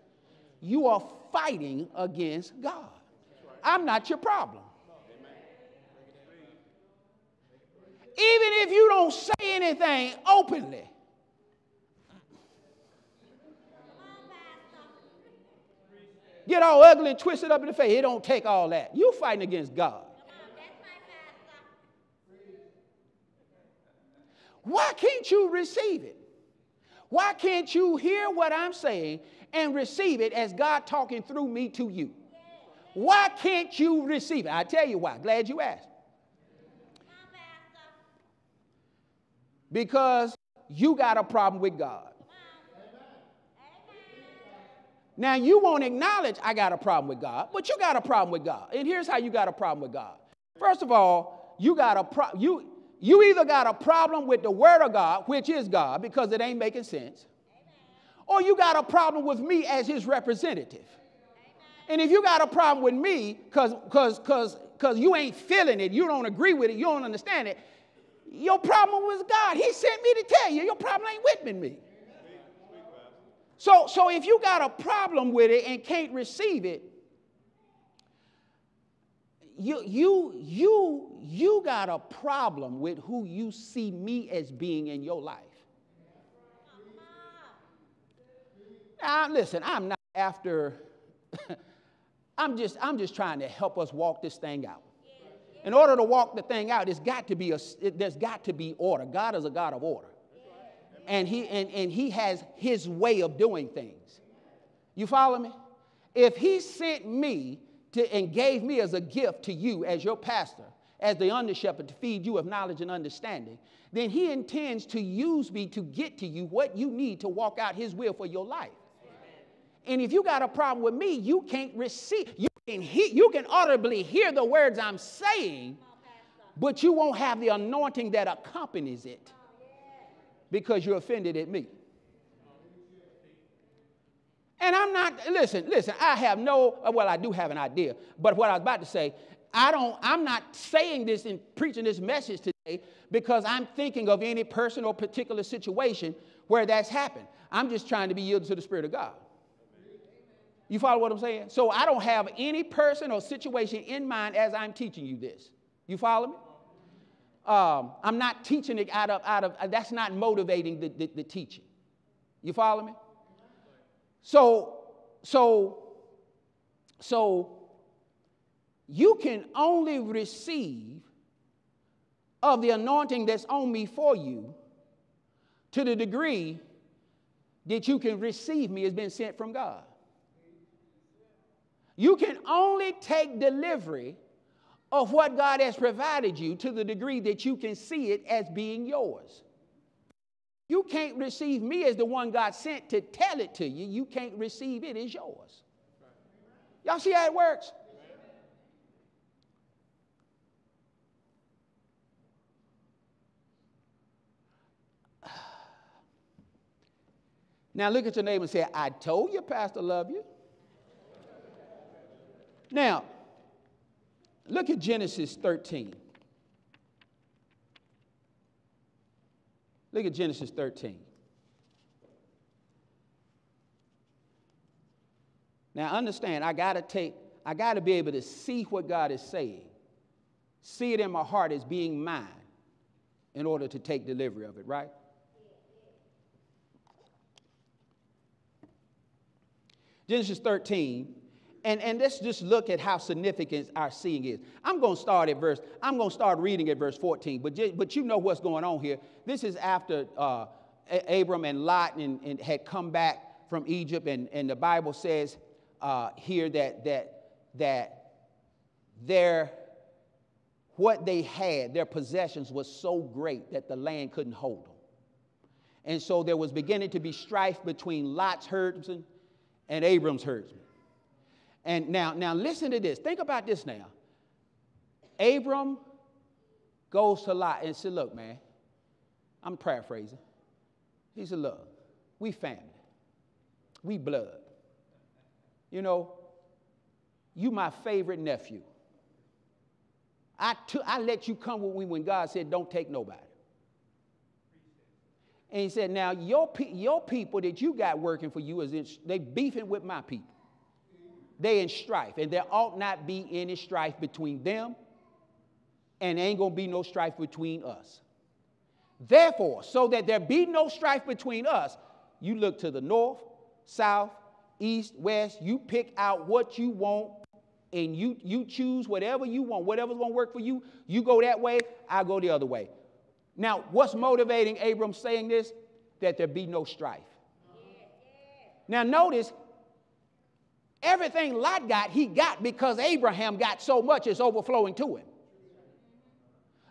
you are fighting against God. I'm not your problem. Even if you don't say anything openly, get all ugly and twisted up in the face. It don't take all that. You're fighting against God. Why can't you receive it? Why can't you hear what I'm saying and receive it as God talking through me to you? Why can't you receive it? I tell you why. Glad you asked. Because you got a problem with God. Now, you won't acknowledge I got a problem with God, but you got a problem with God. And here's how you got a problem with God. First of all, you got a pro- you you either got a problem with the word of God, which is God, because it ain't making sense, or you got a problem with me as his representative. And if you got a problem with me because because because because you ain't feeling it, you don't agree with it, you don't understand it, your problem was God. He sent me to tell you your problem ain't with me. So, so if you got a problem with it and can't receive it, you, you, you, you got a problem with who you see me as being in your life. Now, listen, I'm not after, I'm just, I'm just trying to help us walk this thing out. In order to walk the thing out, it's got to be a, it, there's got to be order. God is a God of order and he, and, and he has his way of doing things. You follow me? If he sent me to, and gave me as a gift to you as your pastor, as the under shepherd to feed you of knowledge and understanding, then he intends to use me to get to you what you need to walk out his will for your life. And if you got a problem with me, you can't receive, you can, he, you can audibly hear the words I'm saying, but you won't have the anointing that accompanies it because you're offended at me. And I'm not, listen, listen, I have no, well, I do have an idea, but what I was about to say, I don't, I'm not saying this and preaching this message today because I'm thinking of any person or particular situation where that's happened. I'm just trying to be yielded to the Spirit of God. You follow what I'm saying? So I don't have any person or situation in mind as I'm teaching you this. You follow me? Um, I'm not teaching it out of, out of that's not motivating the, the, the teaching. You follow me? So, so, so you can only receive of the anointing that's on me for you to the degree that you can receive me as being sent from God. You can only take delivery of what God has provided you to the degree that you can see it as being yours. You can't receive me as the one God sent to tell it to you. You can't receive it as yours. Y'all see how it works? Now look at your neighbor and say, I told you, Pastor, love you. Now, look at Genesis 13. Look at Genesis 13. Now understand, I gotta take, I gotta be able to see what God is saying, see it in my heart as being mine in order to take delivery of it, right? Genesis 13, and, and let's just look at how significant our seeing is. I'm going to start at verse, I'm going to start reading at verse 14, but, but you know what's going on here. This is after uh, Abram and Lot and, and, had come back from Egypt, and, and the Bible says uh, here that, that, that their, what they had, their possessions, was so great that the land couldn't hold them. And so there was beginning to be strife between Lot's herdsmen and Abram's herdsmen. And now, now listen to this. Think about this now. Abram goes to Lot and said, Look, man, I'm paraphrasing. He said, Look, we family, we blood. You know, you my favorite nephew. I, t- I let you come with me when God said, Don't take nobody. And he said, Now, your, pe- your people that you got working for you, is in, they beefing with my people they in strife, and there ought not be any strife between them, and ain't gonna be no strife between us. Therefore, so that there be no strife between us, you look to the north, south, east, west, you pick out what you want, and you, you choose whatever you want, whatever's gonna work for you. You go that way, I go the other way. Now, what's motivating Abram saying this? That there be no strife. Now, notice Everything Lot got, he got because Abraham got so much it's overflowing to him.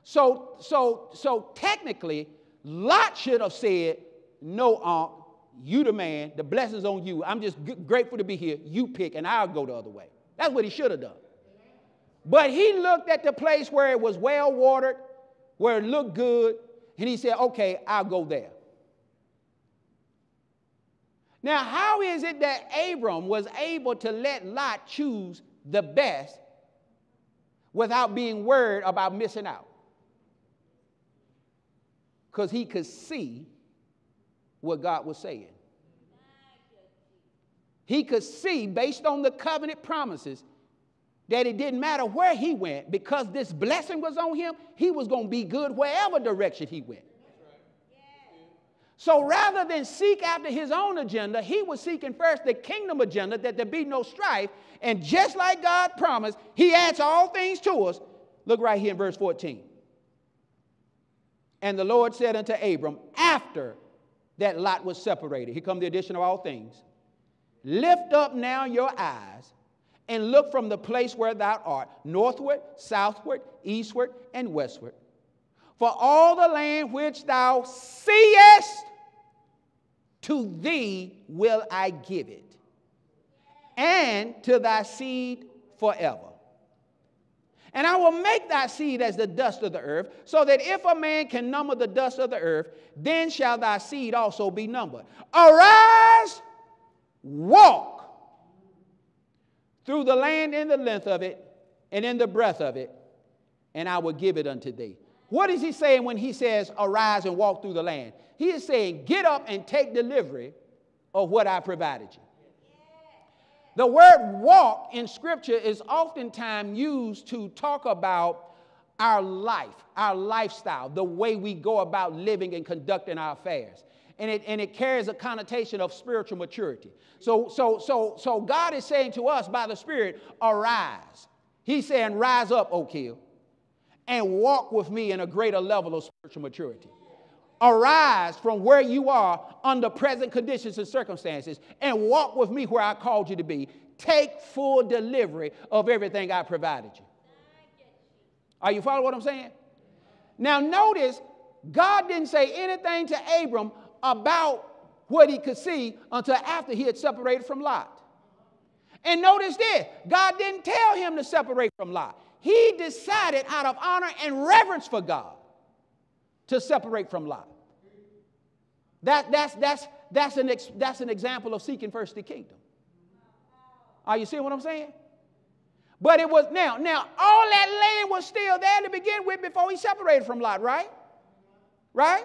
So, so, so technically, Lot should have said, No, Unc, you the man, the blessings on you. I'm just g- grateful to be here. You pick, and I'll go the other way. That's what he should have done. But he looked at the place where it was well watered, where it looked good, and he said, Okay, I'll go there. Now, how is it that Abram was able to let Lot choose the best without being worried about missing out? Because he could see what God was saying. He could see, based on the covenant promises, that it didn't matter where he went because this blessing was on him, he was going to be good wherever direction he went. So rather than seek after his own agenda, he was seeking first the kingdom agenda that there be no strife. And just like God promised, he adds all things to us. Look right here in verse 14. And the Lord said unto Abram, after that Lot was separated, here come the addition of all things. Lift up now your eyes and look from the place where thou art, northward, southward, eastward, and westward. For all the land which thou seest, to thee will I give it, and to thy seed forever. And I will make thy seed as the dust of the earth, so that if a man can number the dust of the earth, then shall thy seed also be numbered. Arise, walk through the land in the length of it and in the breadth of it, and I will give it unto thee. What is he saying when he says, Arise and walk through the land? He is saying, Get up and take delivery of what I provided you. The word walk in scripture is oftentimes used to talk about our life, our lifestyle, the way we go about living and conducting our affairs. And it, and it carries a connotation of spiritual maturity. So, so, so, so God is saying to us by the Spirit, arise. He's saying, rise up, Oak Hill, and walk with me in a greater level of spiritual maturity. Arise from where you are under present conditions and circumstances and walk with me where I called you to be. Take full delivery of everything I provided you. Are you following what I'm saying? Now, notice God didn't say anything to Abram about what he could see until after he had separated from Lot. And notice this God didn't tell him to separate from Lot. He decided out of honor and reverence for God to separate from Lot. That, that's, that's, that's, an ex, that's an example of seeking first the kingdom. Are you seeing what I'm saying? But it was now, now all that land was still there to begin with before he separated from Lot, right? Right?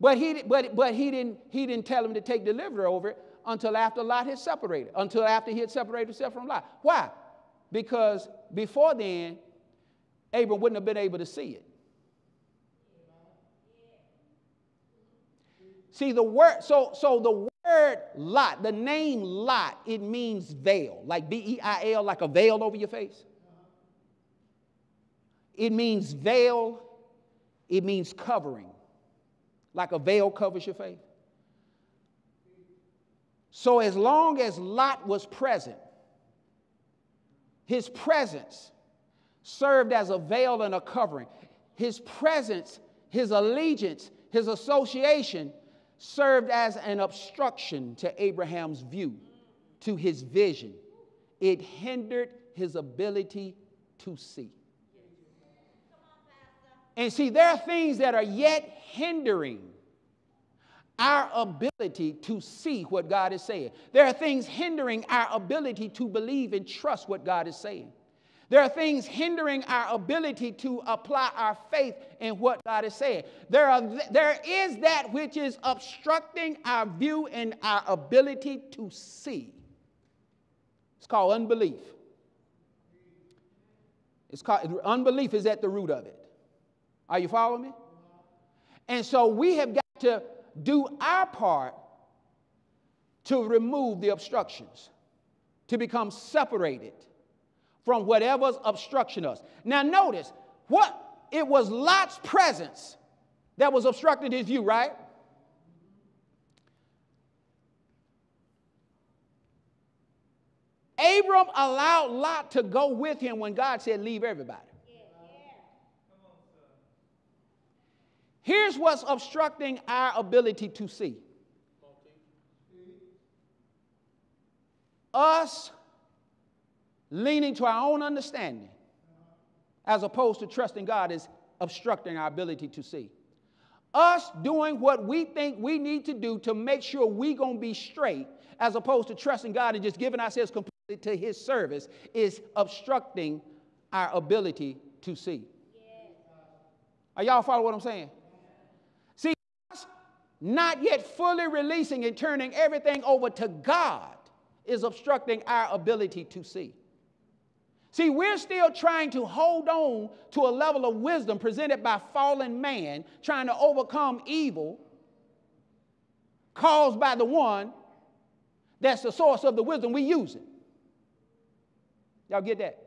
But he, but, but he, didn't, he didn't tell him to take delivery over it until after Lot had separated, until after he had separated himself from Lot. Why? Because before then, Abram wouldn't have been able to see it. See, the word, so, so the word Lot, the name Lot, it means veil, like B E I L, like a veil over your face. It means veil, it means covering, like a veil covers your face. So, as long as Lot was present, his presence served as a veil and a covering. His presence, his allegiance, his association served as an obstruction to Abraham's view, to his vision. It hindered his ability to see. And see, there are things that are yet hindering our ability to see what God is saying. There are things hindering our ability to believe and trust what God is saying. There are things hindering our ability to apply our faith in what God is saying. There, are, there is that which is obstructing our view and our ability to see. It's called unbelief. It's called unbelief is at the root of it. Are you following me? And so we have got to do our part to remove the obstructions, to become separated from whatever's obstructing us. Now, notice what it was Lot's presence that was obstructing his view, right? Abram allowed Lot to go with him when God said, Leave everybody. Here's what's obstructing our ability to see us leaning to our own understanding as opposed to trusting God is obstructing our ability to see. Us doing what we think we need to do to make sure we're going to be straight as opposed to trusting God and just giving ourselves completely to His service is obstructing our ability to see. Are y'all follow what I'm saying? Not yet fully releasing and turning everything over to God is obstructing our ability to see. See, we're still trying to hold on to a level of wisdom presented by fallen man, trying to overcome evil caused by the one that's the source of the wisdom we use it. Y'all get that?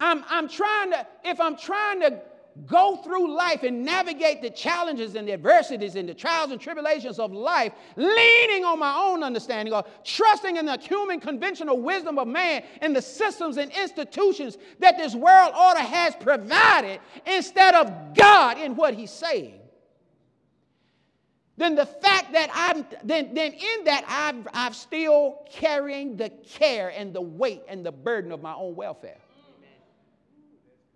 I'm, I'm trying to, if I'm trying to go through life and navigate the challenges and the adversities and the trials and tribulations of life, leaning on my own understanding or trusting in the human conventional wisdom of man and the systems and institutions that this world order has provided instead of God in what He's saying, then the fact that I'm, then, then in that I'm, I'm still carrying the care and the weight and the burden of my own welfare.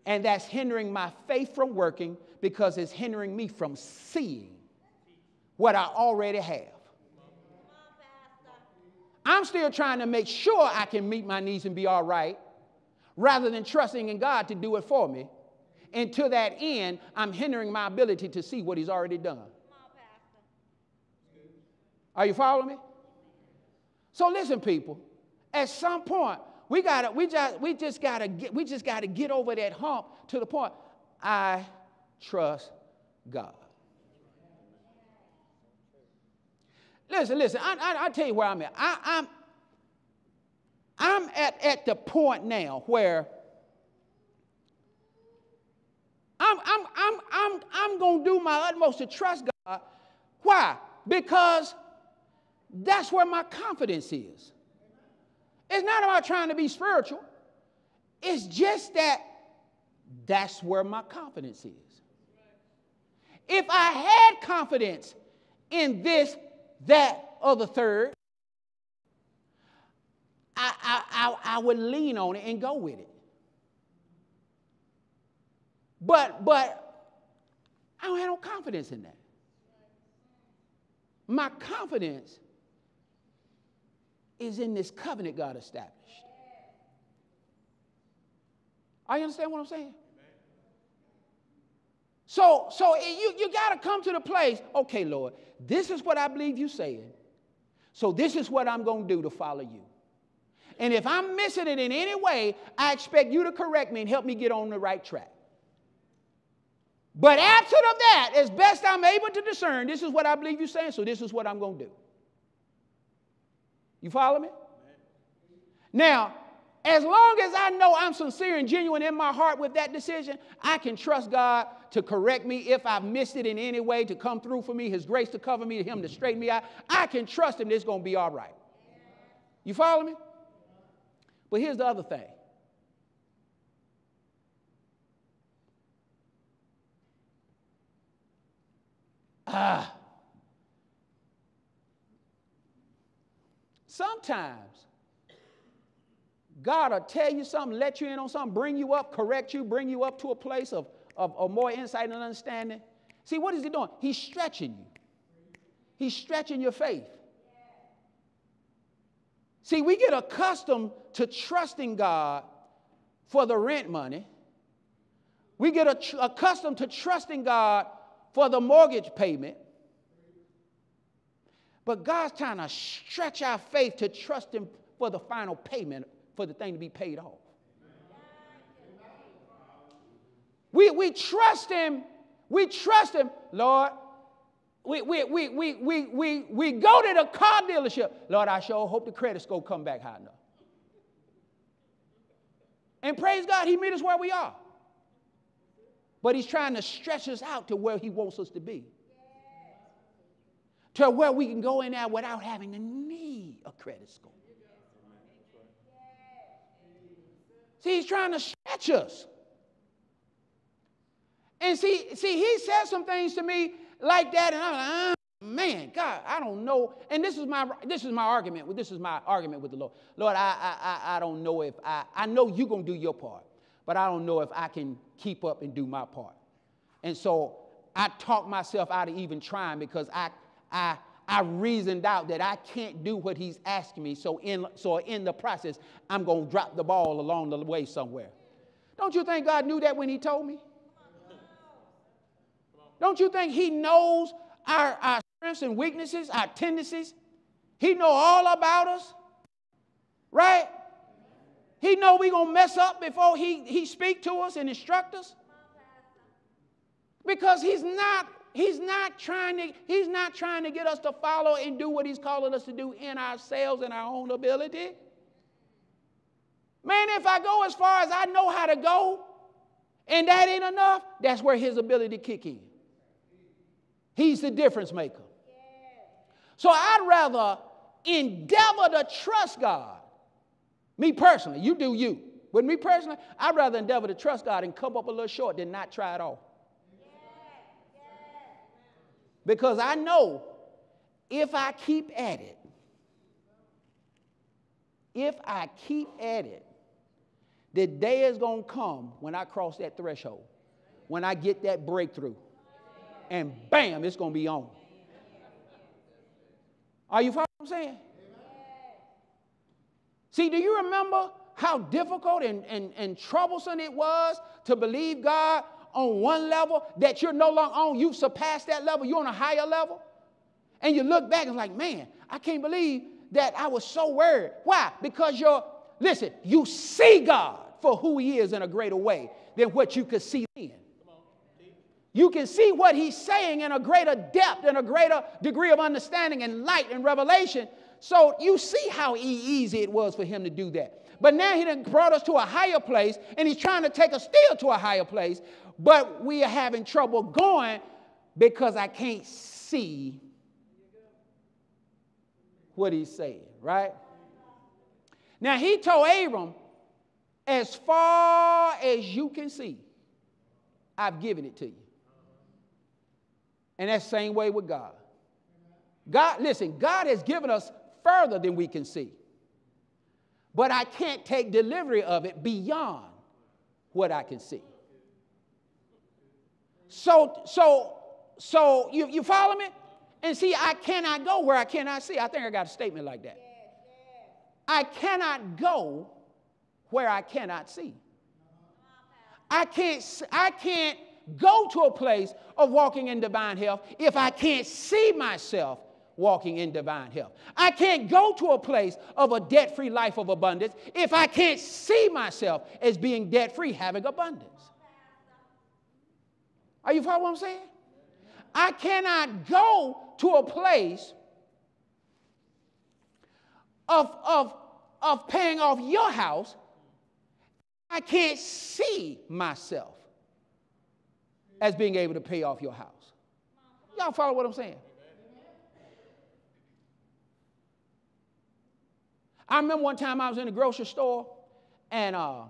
And that's hindering my faith from working because it's hindering me from seeing what I already have. I'm still trying to make sure I can meet my needs and be all right rather than trusting in God to do it for me. And to that end, I'm hindering my ability to see what He's already done. Are you following me? So listen, people, at some point, we gotta, we just, we just gotta get, we just gotta get over that hump to the point. I trust God. Listen, listen. I, I, I tell you where I'm at. I, I'm, I'm at, at the point now where I'm, I'm, I'm, I'm, I'm going to do my utmost to trust God. Why? Because that's where my confidence is. It's not about trying to be spiritual. It's just that that's where my confidence is. If I had confidence in this, that, or the third, I, I, I, I would lean on it and go with it. But, but I don't have no confidence in that. My confidence is in this covenant God established. You understand what I'm saying? So, so you, you got to come to the place, okay, Lord, this is what I believe you're saying. So this is what I'm going to do to follow you. And if I'm missing it in any way, I expect you to correct me and help me get on the right track. But absent of that, as best I'm able to discern, this is what I believe you're saying, so this is what I'm going to do. You follow me? Now, as long as I know I'm sincere and genuine in my heart with that decision, I can trust God to correct me if I've missed it in any way, to come through for me, His grace to cover me, to Him to straighten me out. I can trust Him, it's going to be all right. You follow me? But here's the other thing. Ah. Sometimes God will tell you something, let you in on something, bring you up, correct you, bring you up to a place of, of, of more insight and understanding. See, what is He doing? He's stretching you, He's stretching your faith. See, we get accustomed to trusting God for the rent money. We get accustomed to trusting God for the mortgage payment. But God's trying to stretch our faith to trust Him for the final payment for the thing to be paid off. We, we trust Him. We trust Him, Lord. We, we, we, we, we, we, we go to the car dealership. Lord, I sure hope the credit score come back high enough. And praise God, He meet us where we are. But He's trying to stretch us out to where He wants us to be to where we can go in there without having to need a credit score. See, he's trying to stretch us. And see, see, he said some things to me like that, and I'm like, oh, man, God, I don't know. And this is my this is my argument. This is my argument with the Lord. Lord, I I I don't know if I I know you're gonna do your part, but I don't know if I can keep up and do my part. And so I talk myself out of even trying because I I, I reasoned out that I can't do what he's asking me. So in, so in the process, I'm going to drop the ball along the way somewhere. Don't you think God knew that when he told me? Don't you think he knows our, our strengths and weaknesses, our tendencies? He know all about us, right? He know we going to mess up before he, he speak to us and instruct us. Because he's not He's not trying to, he's not trying to get us to follow and do what he's calling us to do in ourselves and our own ability. Man, if I go as far as I know how to go, and that ain't enough, that's where his ability kick in. He's the difference maker. So I'd rather endeavor to trust God. Me personally, you do you. With me personally, I'd rather endeavor to trust God and come up a little short than not try at all. Because I know if I keep at it, if I keep at it, the day is going to come when I cross that threshold, when I get that breakthrough, and bam, it's going to be on. Are you following what I'm saying? See, do you remember how difficult and, and, and troublesome it was to believe God on one level that you're no longer on? You've surpassed that level, you're on a higher level. And you look back and like, man, I can't believe that I was so worried. Why? Because you're, listen, you see God for who He is in a greater way than what you could see then. You can see what He's saying in a greater depth and a greater degree of understanding and light and revelation. So you see how easy it was for Him to do that. But now He done brought us to a higher place, and He's trying to take us still to a higher place. But we are having trouble going because I can't see what He's saying, right? Now He told Abram, as far as you can see, I've given it to you. And that same way with God. God, listen, God has given us further than we can see. But I can't take delivery of it beyond what I can see. So, so, so you, you follow me? And see, I cannot go where I cannot see. I think I got a statement like that. I cannot go where I cannot see. I can't, I can't go to a place of walking in divine health if I can't see myself walking in divine health. I can't go to a place of a debt free life of abundance if I can't see myself as being debt free, having abundance. Are you following what I'm saying? I cannot go to a place of, of, of paying off your house I can't see myself as being able to pay off your house. Y'all follow what I'm saying? I remember one time I was in the grocery store and, uh,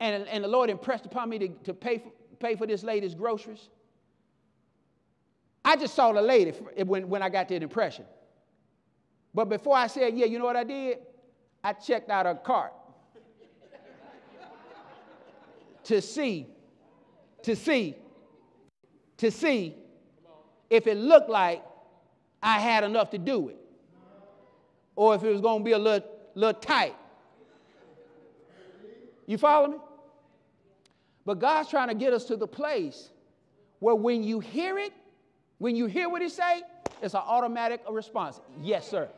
and, and the Lord impressed upon me to, to pay, for, pay for this lady's groceries. I just saw the lady when, when I got that impression. But before I said, yeah, you know what I did? I checked out her cart to see, to see, to see if it looked like I had enough to do it or if it was going to be a little, little tight. You follow me? But God's trying to get us to the place where when you hear it, when you hear what he say, it's an automatic response. Yes, sir.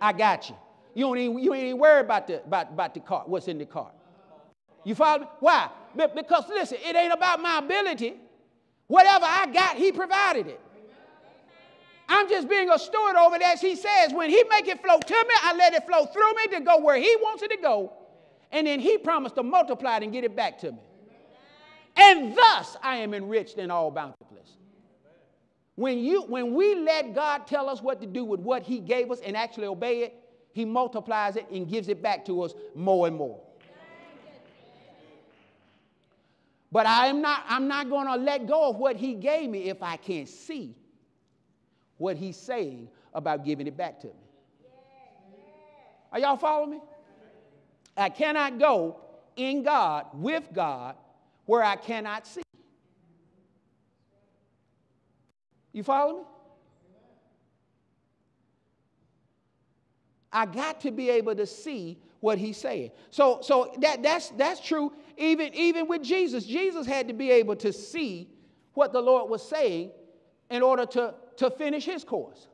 I got you. You, don't even, you ain't even worried about the, about, about the cart, what's in the cart. You follow me? Why? Because listen, it ain't about my ability. Whatever I got, he provided it. I'm just being a steward over it as he says. When he make it flow to me, I let it flow through me to go where he wants it to go. And then he promised to multiply it and get it back to me. And thus I am enriched in all bountifulness. When, you, when we let God tell us what to do with what he gave us and actually obey it, he multiplies it and gives it back to us more and more. But I am not, I'm not going to let go of what he gave me if I can't see what he's saying about giving it back to me. Are y'all following me? I cannot go in God, with God, where I cannot see. You follow me? I got to be able to see what he's saying. So, so that, that's, that's true even, even with Jesus. Jesus had to be able to see what the Lord was saying in order to, to finish his course.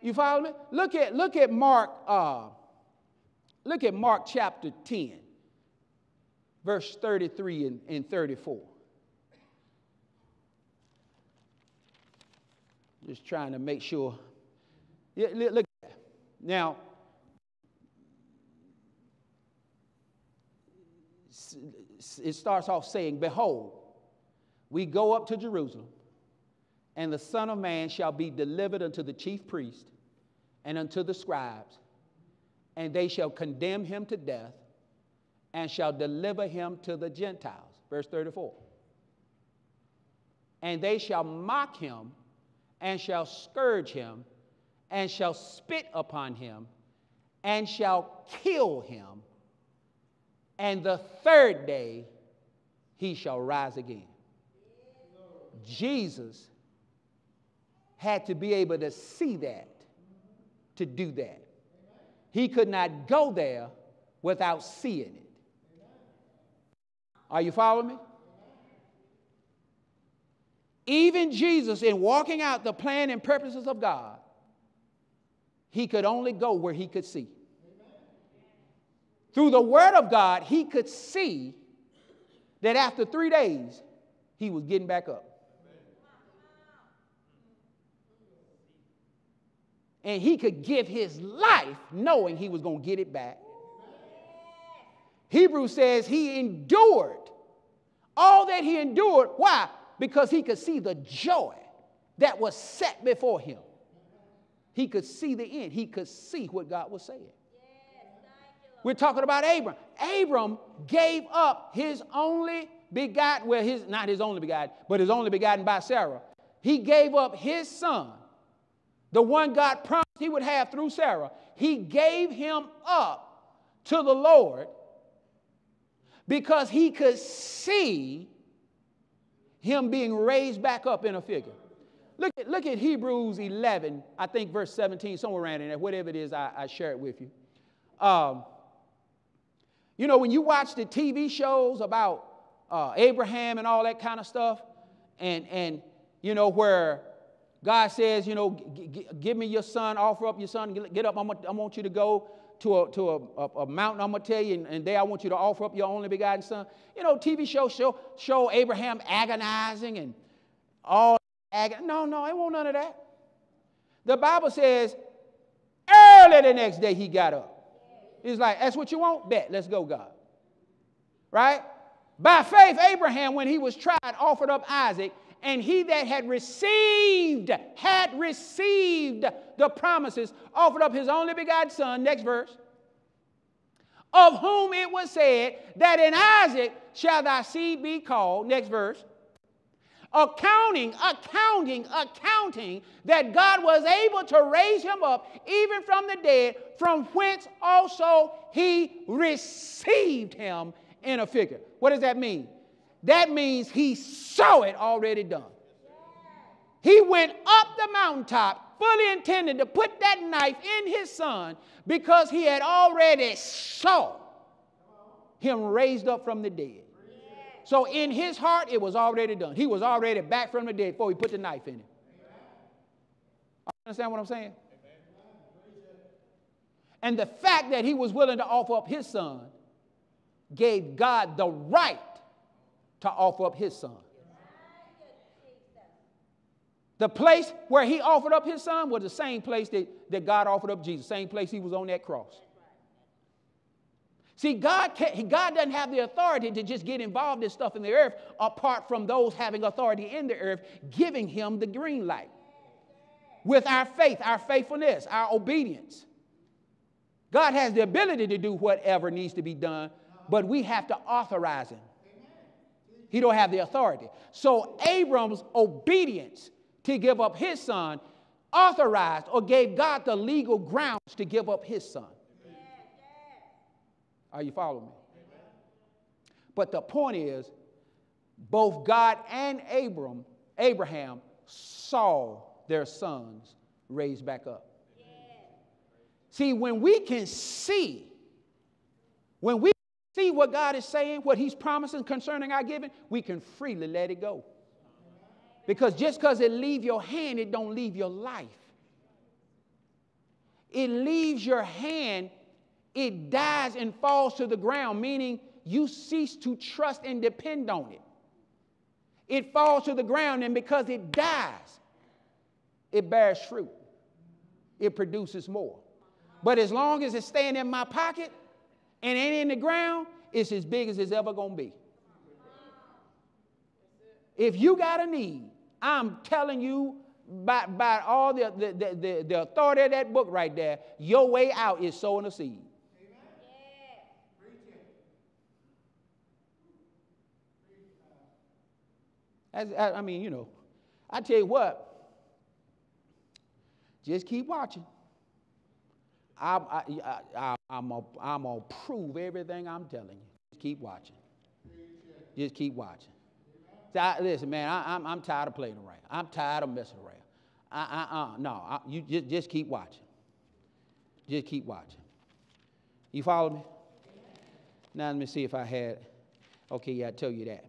You follow me? Look at, look at Mark, uh, look at Mark chapter 10, verse 33 and, and 34. Just trying to make sure. Yeah, look now, it starts off saying, Behold, we go up to Jerusalem, and the Son of Man shall be delivered unto the chief priest and unto the scribes, and they shall condemn him to death and shall deliver him to the Gentiles. Verse 34. And they shall mock him and shall scourge him and shall spit upon him and shall kill him. And the third day he shall rise again. Jesus had to be able to see that, to do that. He could not go there without seeing it. Are you following me? Even Jesus, in walking out the plan and purposes of God, he could only go where he could see. Through the Word of God, he could see that after three days, he was getting back up. And he could give his life knowing he was going to get it back. Hebrews says he endured all that he endured. Why? Because he could see the joy that was set before him. He could see the end, he could see what God was saying. We're talking about Abram. Abram gave up his only begotten, well, his not his only begotten, but his only begotten by Sarah. He gave up his son, the one God promised he would have through Sarah. He gave him up to the Lord because he could see him being raised back up in a figure. Look at, look at Hebrews 11, I think verse 17, somewhere around in there, whatever it is, I, I share it with you. Um, you know, when you watch the TV shows about uh, Abraham and all that kind of stuff, and, and you know, where God says, you know, give me your son, offer up your son, get up, I'm, I want you to go to a, to a, a, a mountain, I'm going to tell you, and, and, there I want you to offer up your only begotten son. You know, TV shows show, show Abraham agonizing and all agon. No, no, it won't none of that. The Bible says, early the next day he got up. He's like, that's what you want? Bet, let's go, God. Right? By faith, Abraham, when he was tried, offered up Isaac, and he that had received, had received the promises, offered up his only begotten son, next verse, of whom it was said that in Isaac shall thy seed be called, next verse, accounting, accounting, accounting that God was able to raise him up even from the dead, from whence also he received him in a figure. What does that mean? That means he saw it already done. He went up the mountaintop, fully intended to put that knife in his son because he had already saw him raised up from the dead. So in his heart, it was already done. He was already back from the dead before he put the knife in him. Understand what I'm saying? And the fact that he was willing to offer up his son gave God the right to offer up his son. The place where he offered up his son was the same place that, that God offered up Jesus, same place he was on that cross. See, God, can, God doesn't have the authority to just get involved in stuff in the earth apart from those having authority in the earth giving him the green light. With our faith, our faithfulness, our obedience. God has the ability to do whatever needs to be done, but we have to authorize him. He don't have the authority. So Abram's obedience to give up his son authorized or gave God the legal grounds to give up his son. Are you following me? But the point is, both God and Abram, Abraham saw their sons raised back up. See, when we can see, when we see what God is saying, what He's promising concerning our giving, we can freely let it go. Because just because it leave your hand, it don't leave your life. It leaves your hand, it dies and falls to the ground, meaning you cease to trust and depend on it. It falls to the ground, and because it dies, it bears fruit. It produces more. But as long as it's staying in my pocket, and ain't in the ground, it's as big as it's ever going to be. If you got a need, I'm telling you by, by all the, the, the, the, authority of that book right there, your way out is sowing a seed. As, I mean, you know, I tell you what, just keep watching. I'm, I, I, I'm going to prove everything I'm telling you. Just keep watching. Just keep watching. I, listen, man, I, am I'm, I'm tired of playing around. I'm tired of messing around. I, I, uh, no, I, you just, just keep watching. Just keep watching. You follow me? Now let me see if I had. Okay, yeah, I tell you that.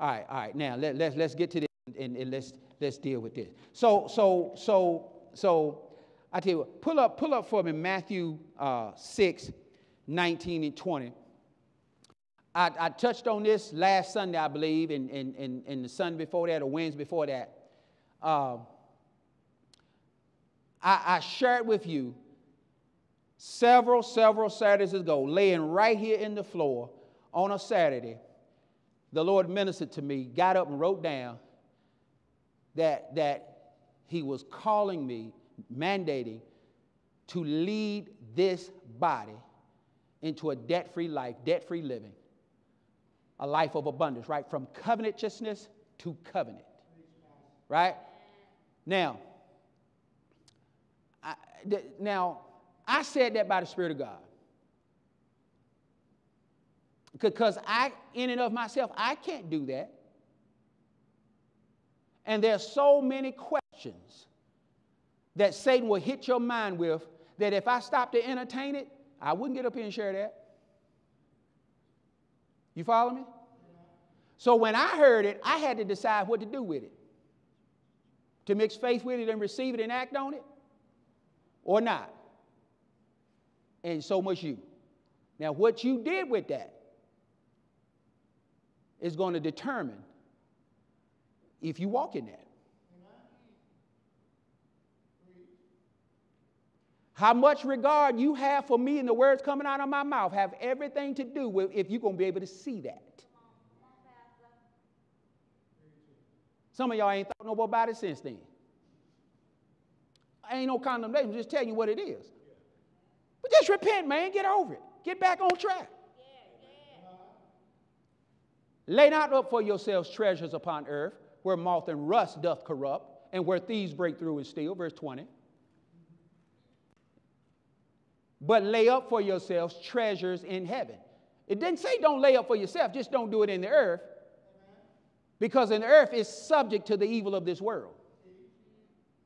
All right, all right. Now let, let's let's get to this and, and let's let's deal with this. So so so so I tell you what, pull up pull up for me Matthew uh, 6, 19 and 20. I, I, touched on this last Sunday, I believe, and, and, and, and the Sunday before that, or Wednesday before that. Uh, I, I shared with you several, several Saturdays ago, laying right here in the floor on a Saturday. The Lord ministered to me, got up and wrote down that, that He was calling me, mandating to lead this body into a debt free life, debt free living, a life of abundance, right? From covetousness to covenant, right? Now, I, now, I said that by the Spirit of God. Because I, in and of myself, I can't do that. And there's so many questions that Satan will hit your mind with that if I stopped to entertain it, I wouldn't get up here and share that. You follow me? So when I heard it, I had to decide what to do with it. To mix faith with it and receive it and act on it, or not. And so must you. Now, what you did with that is going to determine if you walk in that. How much regard you have for me and the words coming out of my mouth have everything to do with if you're going to be able to see that. Some of y'all ain't thought no more about it since then ain't no condemnation, just telling you what it is. But just repent, man. Get over it. Get back on track. Lay not up for yourselves treasures upon earth, where moth and rust doth corrupt, and where thieves break through and steal. Verse 20. But lay up for yourselves treasures in heaven. It didn't say don't lay up for yourself, just don't do it in the earth. Because in the earth is subject to the evil of this world.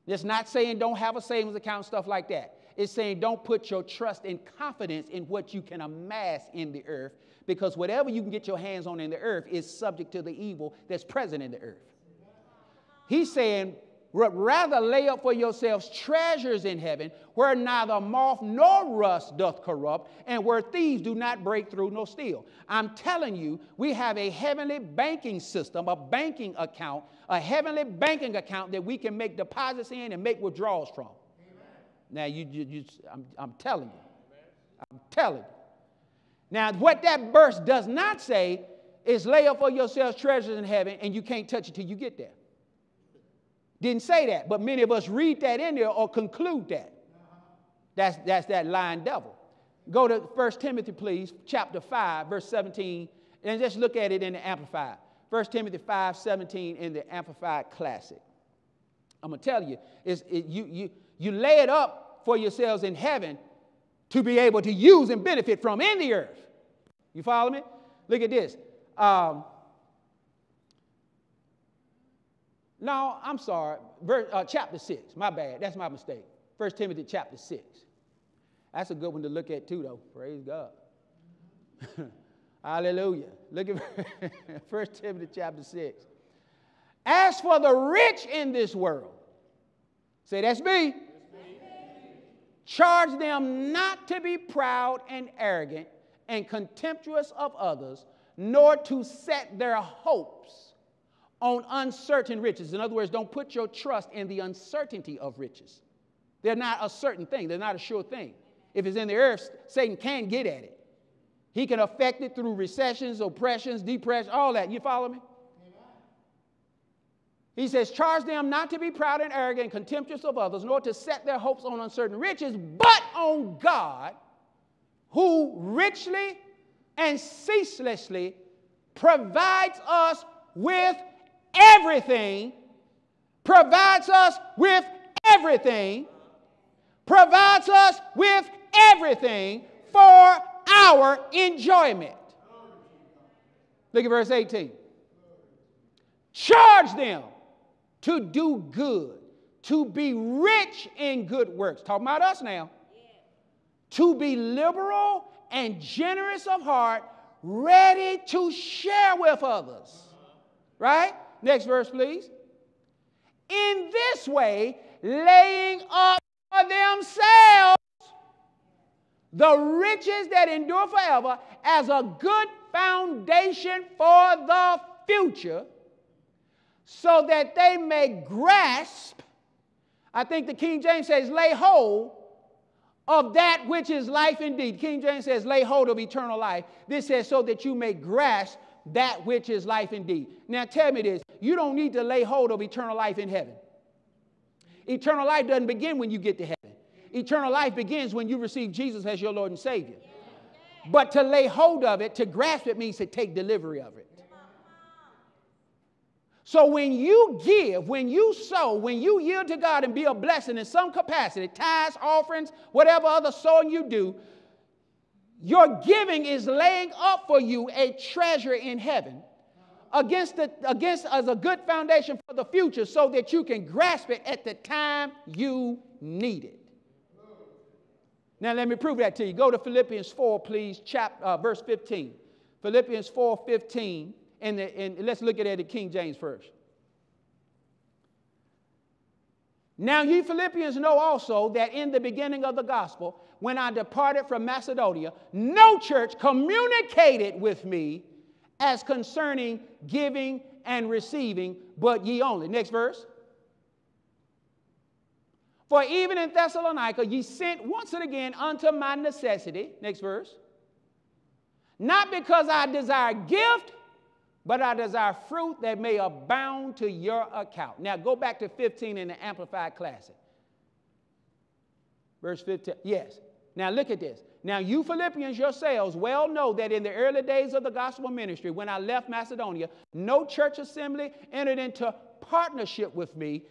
It's not saying don't have a savings account, stuff like that. It's saying don't put your trust and confidence in what you can amass in the earth because whatever you can get your hands on in the earth is subject to the evil that's present in the earth. He's saying rather lay up for yourselves treasures in heaven where neither moth nor rust doth corrupt and where thieves do not break through nor steal. I'm telling you we have a heavenly banking system a banking account a heavenly banking account that we can make deposits in and make withdrawals from. Amen. now you, you, you I'm, I'm telling you. I'm telling you. Now what that verse does not say is lay up for yourselves treasures in heaven and you can't touch it till you get there didn't say that, but many of us read that in there or conclude that. That's, that's that lying devil. Go to 1 Timothy, please, chapter 5, verse 17, and just look at it in the Amplified. 1 Timothy 5, 17 in the Amplified Classic. I'm going to tell you, it's, it, you, you, you lay it up for yourselves in heaven to be able to use and benefit from in the earth. You follow me? Look at this. Um, No, I'm sorry. Verse, uh, chapter 6. My bad. That's my mistake. First Timothy chapter 6. That's a good one to look at too, though. Praise God. Hallelujah. Look at First Timothy chapter 6. As for the rich in this world, say that's me. Charge them not to be proud and arrogant and contemptuous of others, nor to set their hopes on uncertain riches. In other words, don't put your trust in the uncertainty of riches. They're not a certain thing, they're not a sure thing. If it's in the earth, Satan can get at it. He can affect it through recessions, oppressions, depression, all that. You follow me? He says, Charge them not to be proud and arrogant contemptuous of others, nor to set their hopes on uncertain riches, but on God, who richly and ceaselessly provides us with everything, provides us with everything, provides us with everything for our enjoyment. Look at verse 18. Charge them to do good, to be rich in good works. Talking about us now. To be liberal and generous of heart, ready to share with others. Right? Next verse, please. In this way, laying up for themselves the riches that endure forever as a good foundation for the future, so that they may grasp. I think the King James says, lay hold of that which is life indeed. King James says, lay hold of eternal life. This says, so that you may grasp that which is life indeed. Now tell me this you don't need to lay hold of eternal life in heaven. Eternal life doesn't begin when you get to heaven. Eternal life begins when you receive Jesus as your Lord and Savior. But to lay hold of it, to grasp it, means to take delivery of it. So when you give, when you sow, when you yield to God and be a blessing in some capacity, tithes, offerings, whatever other sowing you do, your giving is laying up for you a treasure in heaven against, the, against as a good foundation for the future so that you can grasp it at the time you need it. Now, let me prove that to you. Go to Philippians 4, please, chapter, uh, verse 15. Philippians 4 15. And, the, and let's look at it in King James first. Now, ye Philippians know also that in the beginning of the gospel, when I departed from Macedonia, no church communicated with me as concerning giving and receiving, but ye only. Next verse. For even in Thessalonica ye sent once and again unto my necessity. Next verse. Not because I desire gift, but I desire fruit that may abound to your account. Now go back to 15 in the Amplified Classic. Verse 15. Yes. Now look at this. Now, you Philippians yourselves well know that in the early days of the gospel ministry, when I left Macedonia, no church assembly entered into partnership with me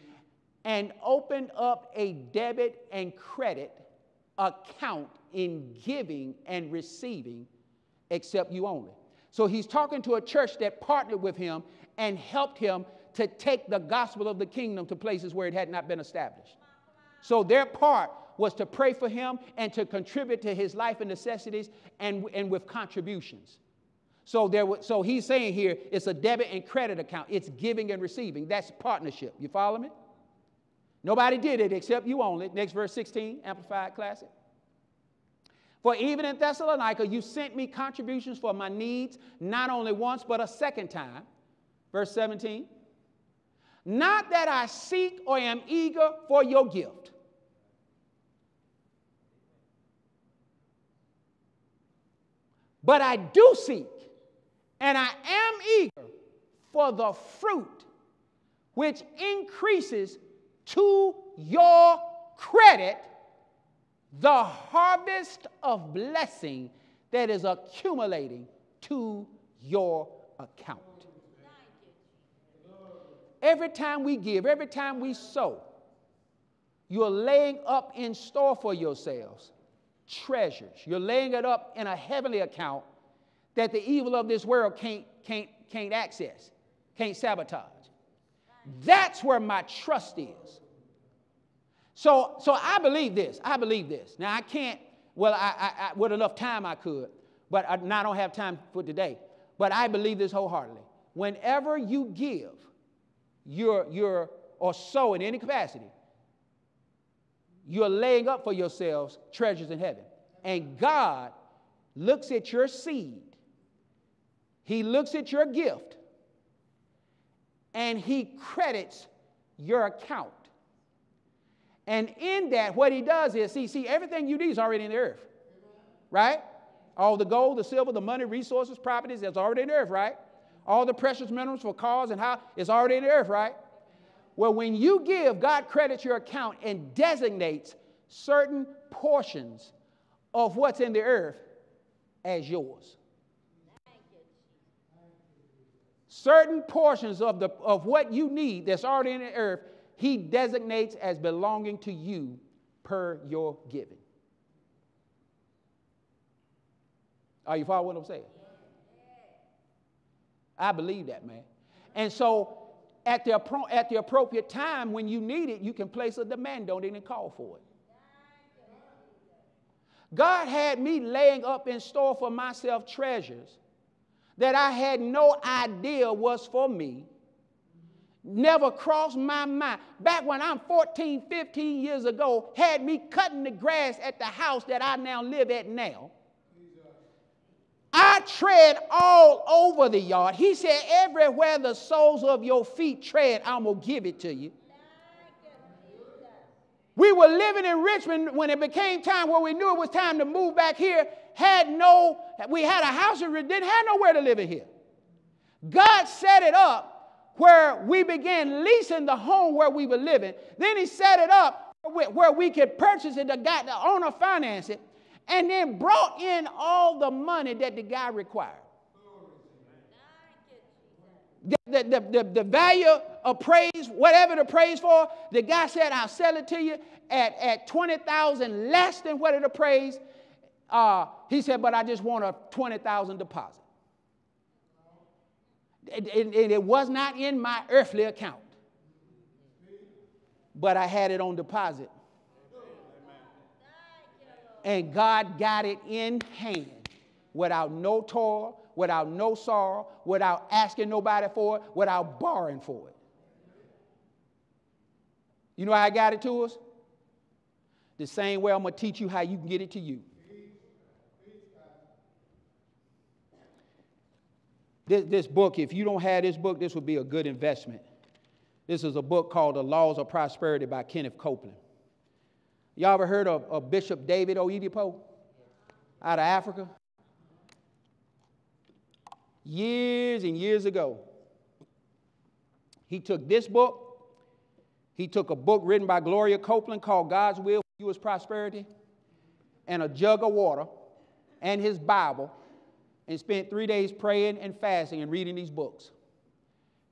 and opened up a debit and credit account in giving and receiving except you only. So he's talking to a church that partnered with him and helped him to take the gospel of the kingdom to places where it had not been established. So their part was to pray for him and to contribute to his life and necessities and, and with contributions. So, there, so he's saying here it's a debit and credit account. It's giving and receiving. That's partnership. You follow me? Nobody did it except you only. Next verse 16, Amplified Classic. For even in Thessalonica, you sent me contributions for my needs, not only once, but a second time. Verse 17. Not that I seek or am eager for your gift. But I do seek, and I am eager for the fruit which increases to your credit the harvest of blessing that is accumulating to your account. Every time we give, every time we sow, you're laying up in store for yourselves treasures. You're laying it up in a heavenly account that the evil of this world can't, can't, can't access, can't sabotage. That's where my trust is. So, so I believe this. I believe this. Now, I can't, well, I, I, I with enough time I could, but I, I don't have time for today. But I believe this wholeheartedly. Whenever you give, your, your, or sow in any capacity, you're laying up for yourselves treasures in heaven. And God looks at your seed, He looks at your gift, and He credits your account. And in that, what He does is, see, see, everything you need is already in the earth, right? All the gold, the silver, the money, resources, properties, that's already in the earth, right? All the precious minerals for cars and how it's already in the earth, right? Well, when you give, God credits your account and designates certain portions of what's in the earth as yours. Certain portions of, the, of what you need that's already in the earth, He designates as belonging to you per your giving. Are you following what I'm saying? I believe that, man. And so at the, at the appropriate time when you need it, you can place a demand on it and call for it. God had me laying up in store for myself treasures that I had no idea was for me. Never crossed my mind. Back when I'm 14, 15 years ago, had me cutting the grass at the house that I now live at now. I tread all over the yard. He said, Everywhere the soles of your feet tread, I'm going to give it to you. We were living in Richmond when it became time where we knew it was time to move back here. Had no, we had a house and didn't have nowhere to live in here. God set it up where we began leasing the home where we were living. Then He set it up where we could purchase it, the, guy, the owner finance it and then brought in all the money that the guy required. The, the, the, the, value of praise, whatever the praise for, the guy said, I'll sell it to you at, at 20,000 less than what it appraised. Uh, he said, but I just want a 20,000 deposit. And it, it was not in my earthly account, but I had it on deposit and God got it in hand without no toil, without no sorrow, without asking nobody for it, without borrowing for it. You know how I got it to us? The same way I'm going to teach you how you can get it to you. This, this book, if you don't have this book, this would be a good investment. This is a book called The Laws of Prosperity by Kenneth Copeland. Y'all ever heard of, of Bishop David Oyedepo out of Africa? Years and years ago, he took this book, he took a book written by Gloria Copeland called God's Will for You is Prosperity, and a jug of water, and his Bible, and spent three days praying and fasting and reading these books.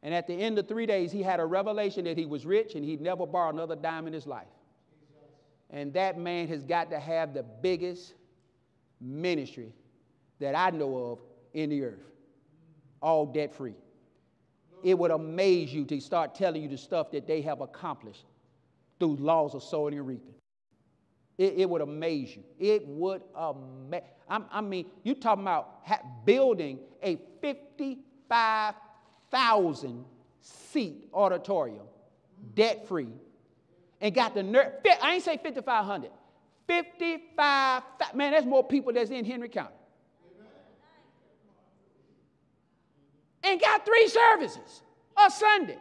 And at the end of three days, he had a revelation that he was rich and he'd never borrow another dime in his life. And that man has got to have the biggest ministry that I know of in the earth, all debt free. It would amaze you to start telling you the stuff that they have accomplished through laws of sowing and reaping. It, it would amaze you. It would amaze. I mean, you talking about building a 55,000 seat auditorium, debt free, and got the nerve. I ain't say 5,500. 55, man, that's more people that's in Henry County. And got three services a Sunday.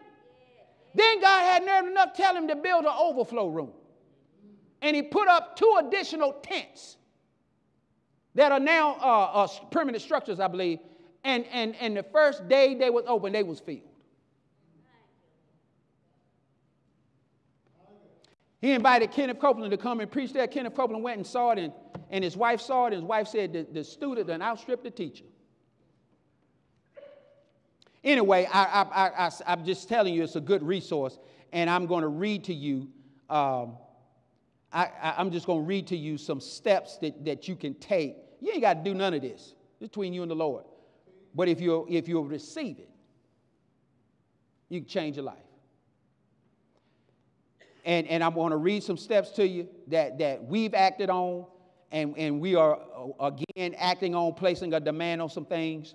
Then God had nerve enough to tell him to build an overflow room. And he put up two additional tents that are now uh, uh, permanent structures, I believe. And, and, and the first day they was open, they was filled. He invited Kenneth Copeland to come and preach there. Kenneth Copeland went and saw it, and, and his wife saw it, and his wife said the, the student then outstripped the teacher. Anyway, I, I, I, I'm just telling you it's a good resource, and I'm going to read to you. Um, I, am just going to read to you some steps that, that you can take. You ain't got to do none of this between you and the Lord. But if you if you receive it, you can change your life and, and I'm going to read some steps to you that, that we've acted on, and, and we are uh, again acting on, placing a demand on some things.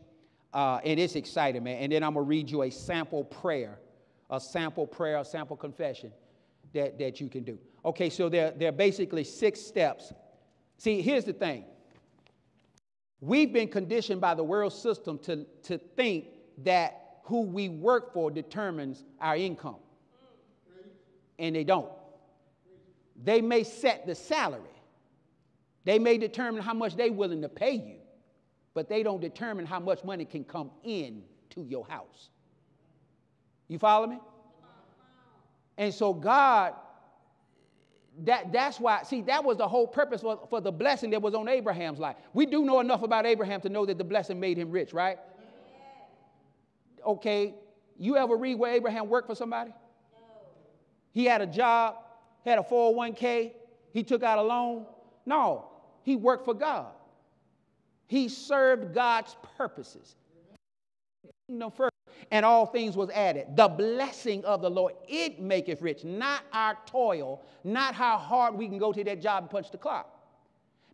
Uh, and it's exciting, man. And then I'm going to read you a sample prayer, a sample prayer, a sample confession that, that you can do. Okay, so there, there are basically six steps. See, here's the thing we've been conditioned by the world system to, to think that who we work for determines our income and they don't. They may set the salary, they may determine how much they're willing to pay you, but they don't determine how much money can come in to your house. You follow me? And so God, that, that's why, see, that was the whole purpose for, for the blessing that was on Abraham's life. We do know enough about Abraham to know that the blessing made him rich, right? Okay, you ever read where Abraham worked for somebody? He had a job, had a 401k, he took out a loan. No, he worked for God. He served God's purposes. Kingdom first, and all things was added. The blessing of the Lord, it maketh rich, not our toil, not how hard we can go to that job and punch the clock.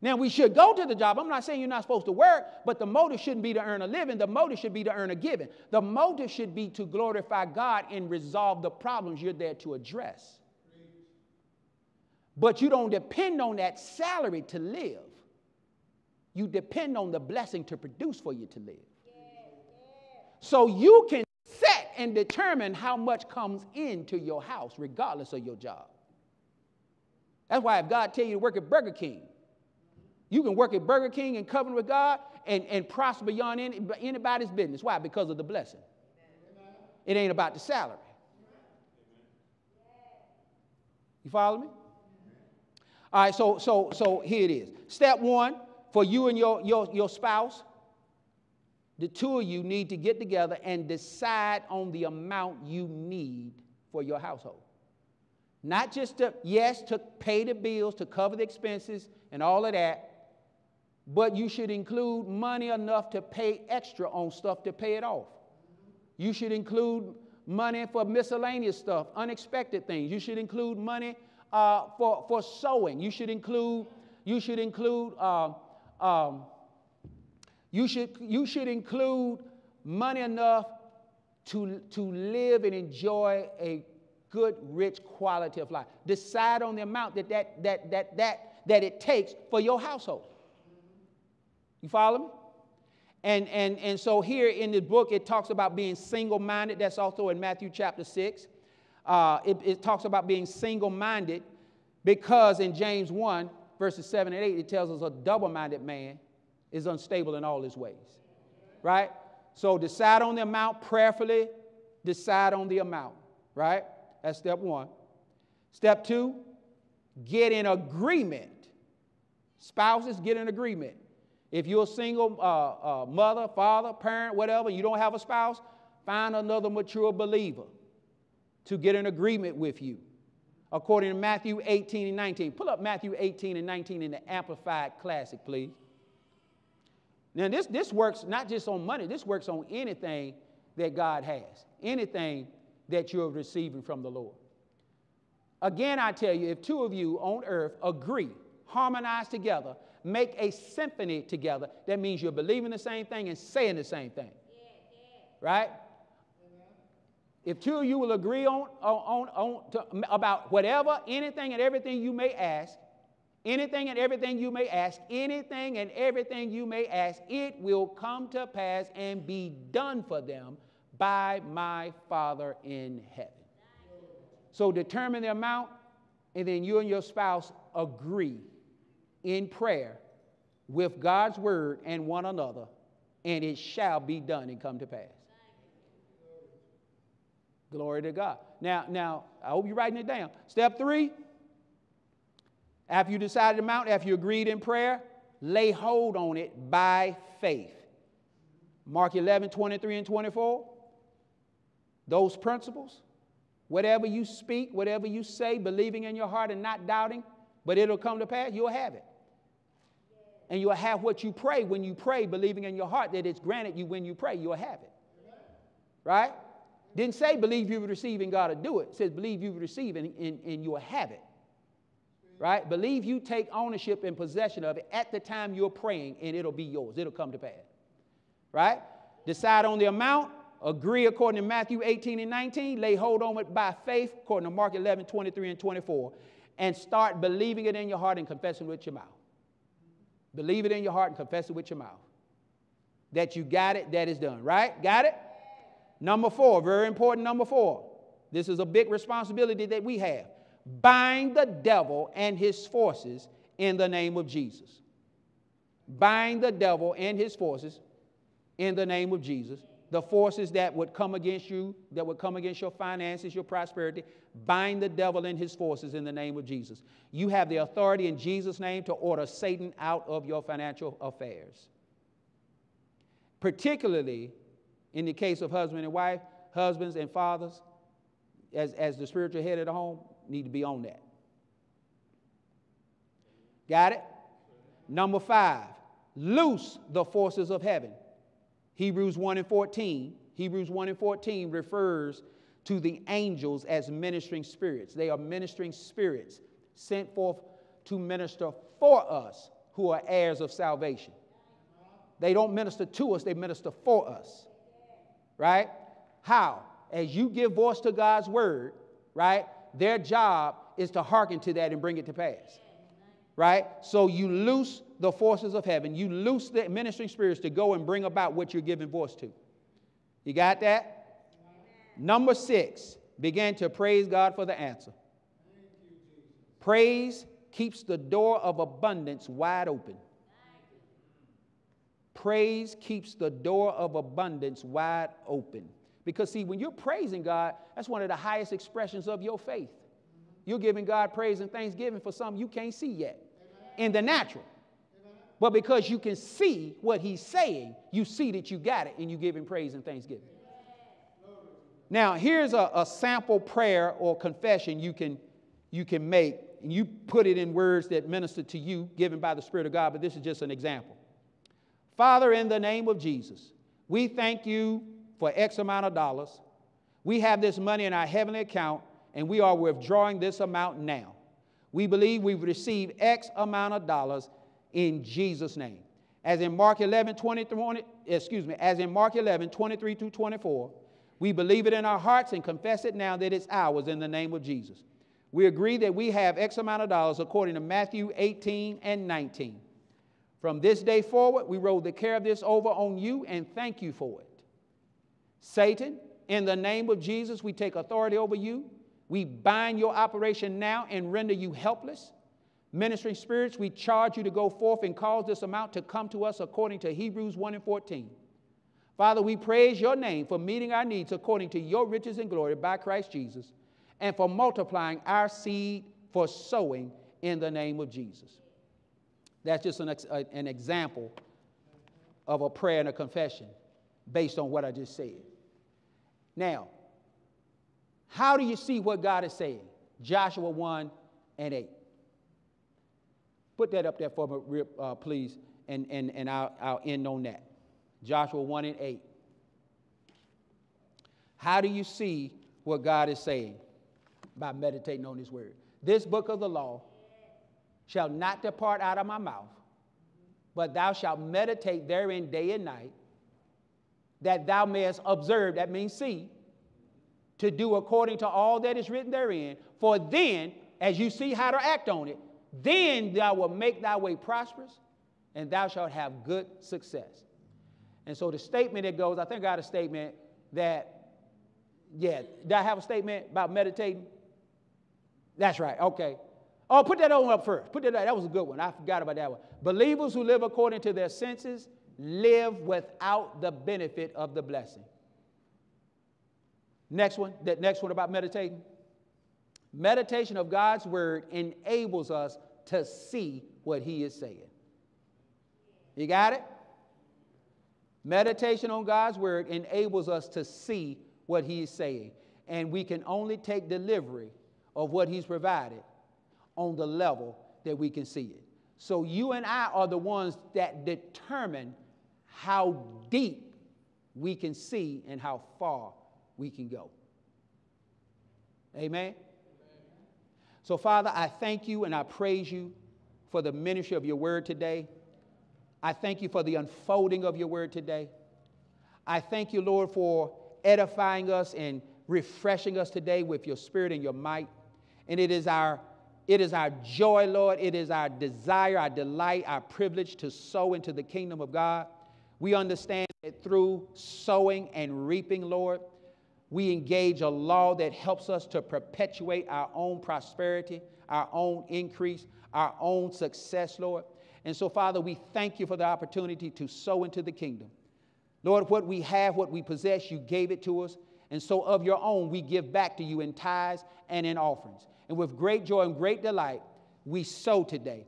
Now, we should go to the job. I'm not saying you're not supposed to work, but the motive shouldn't be to earn a living. The motive should be to earn a giving. The motive should be to glorify God and resolve the problems you're there to address. But you don't depend on that salary to live, you depend on the blessing to produce for you to live. So you can set and determine how much comes into your house, regardless of your job. That's why if God tell you to work at Burger King, you can work at Burger King and covenant with God and, and prosper beyond any, anybody's business. Why? Because of the blessing. It ain't about the salary. You follow me? All right, so so so here it is. Step one for you and your, your, your spouse, the two of you need to get together and decide on the amount you need for your household. Not just to, yes, to pay the bills, to cover the expenses and all of that, but you should include money enough to pay extra on stuff to pay it off. You should include money for miscellaneous stuff, unexpected things. You should include money uh, for, for sowing. You should include, you should include, uh, um, you should, you should include money enough to, to live and enjoy a good, rich quality of life. Decide on the amount that, that, that, that, that, that it takes for your household. You follow me? And, and, and so here in the book, it talks about being single minded. That's also in Matthew chapter 6. Uh, it, it talks about being single minded because in James 1, verses 7 and 8, it tells us a double minded man is unstable in all his ways. Right? So decide on the amount prayerfully, decide on the amount. Right? That's step one. Step two, get in agreement. Spouses, get in agreement. If you're a single uh, uh, mother, father, parent, whatever, you don't have a spouse, find another mature believer to get an agreement with you. According to Matthew 18 and 19. Pull up Matthew 18 and 19 in the Amplified Classic, please. Now, this, this works not just on money, this works on anything that God has, anything that you're receiving from the Lord. Again, I tell you, if two of you on earth agree, harmonize together, make a symphony together, that means you're believing the same thing and saying the same thing. Right? If two of you will agree on, on, on, to, about whatever, anything and everything you may ask, anything and everything you may ask, anything and everything you may ask, it will come to pass and be done for them by my Father in heaven. So determine the amount, and then you and your spouse agree in prayer with God's word and one another, and it shall be done and come to pass. Glory to God. Now, now, I hope you're writing it down. Step three, after you decided the amount, after you agreed in prayer, lay hold on it by faith. Mark 11, 23 and 24. Those principles, whatever you speak, whatever you say, believing in your heart and not doubting, but it'll come to pass, you'll have it. And you'll have what you pray when you pray, believing in your heart that it's granted you when you pray, you'll have it. Right? Didn't say believe you would receive and God to do it. It says believe you would receive and, and, and you'll have it. Right? Believe you take ownership and possession of it at the time you're praying and it'll be yours. It'll come to pass. Right? Decide on the amount. Agree according to Matthew 18 and 19. Lay hold on it by faith according to Mark 11, 23 and 24. And start believing it in your heart and confessing with your mouth. Believe it in your heart and confess it with your mouth. That you got it, that is done. Right? Got it? Number four, very important number four. This is a big responsibility that we have. Bind the devil and his forces in the name of Jesus. Bind the devil and his forces in the name of Jesus. The forces that would come against you, that would come against your finances, your prosperity. Bind the devil and his forces in the name of Jesus. You have the authority in Jesus' name to order Satan out of your financial affairs. Particularly in the case of husband and wife, husbands and fathers, as, as the spiritual head of the home, need to be on that. Got it? Number five, loose the forces of heaven. Hebrews 1 and 14. Hebrews 1 and 14 refers to the angels as ministering spirits. They are ministering spirits sent forth to minister for us who are heirs of salvation. They don't minister to us, they minister for us. Right? How? As you give voice to God's word, right? Their job is to hearken to that and bring it to pass. Right? So you loose the forces of heaven, you loose the ministering spirits to go and bring about what you're giving voice to. You got that? Number six, begin to praise God for the answer. Praise keeps the door of abundance wide open. Praise keeps the door of abundance wide open. Because, see, when you're praising God, that's one of the highest expressions of your faith. You're giving God praise and thanksgiving for something you can't see yet in the natural. But because you can see what He's saying, you see that you got it and you give Him praise and thanksgiving. Now, here's a, a sample prayer or confession you can, you can make, and you put it in words that minister to you, given by the Spirit of God, but this is just an example. Father, in the name of Jesus, we thank you for X amount of dollars. We have this money in our heavenly account, and we are withdrawing this amount now. We believe we've received X amount of dollars in Jesus' name. As in Mark 11, 20, 20, excuse me, as in Mark 11, 23 through 24, we believe it in our hearts and confess it now that it's ours in the name of Jesus. We agree that we have X amount of dollars according to Matthew 18 and 19. From this day forward, we roll the care of this over on you and thank you for it. Satan, in the name of Jesus, we take authority over you. We bind your operation now and render you helpless. Ministering spirits, we charge you to go forth and cause this amount to come to us according to Hebrews 1 and 14. Father, we praise your name for meeting our needs according to your riches and glory by Christ Jesus and for multiplying our seed for sowing in the name of Jesus. That's just an, uh, an example of a prayer and a confession based on what I just said. Now, how do you see what God is saying? Joshua 1 and 8. Put that up there for me, uh, please, and, and, and I'll, I'll end on that. Joshua 1 and 8. How do you see what God is saying? By meditating on His Word. This book of the law shall not depart out of my mouth, but thou shalt meditate therein day and night, that thou mayest observe, that means see, to do according to all that is written therein. For then, as you see how to act on it, then thou will make thy way prosperous, and thou shalt have good success. And so the statement that goes, I think I got a statement that, yeah, did I have a statement about meditating? That's right, okay. Oh, put that one up first. Put that That was a good one. I forgot about that one. Believers who live according to their senses live without the benefit of the blessing. Next one, that next one about meditating. Meditation of God's word enables us to see what he is saying. You got it? Meditation on God's word enables us to see what he is saying. And we can only take delivery of what he's provided on the level that we can see it. So you and I are the ones that determine how deep we can see and how far we can go. Amen. So, Father, I thank you and I praise you for the ministry of your word today. I thank you for the unfolding of your word today. I thank you, Lord, for edifying us and refreshing us today with your spirit and your might. And it is our it is our joy, Lord. It is our desire, our delight, our privilege to sow into the kingdom of God. We understand that through sowing and reaping, Lord, we engage a law that helps us to perpetuate our own prosperity, our own increase, our own success, Lord. And so, Father, we thank you for the opportunity to sow into the kingdom. Lord, what we have, what we possess, you gave it to us. And so of your own, we give back to you in tithes and in offerings. And with great joy and great delight, we sow today.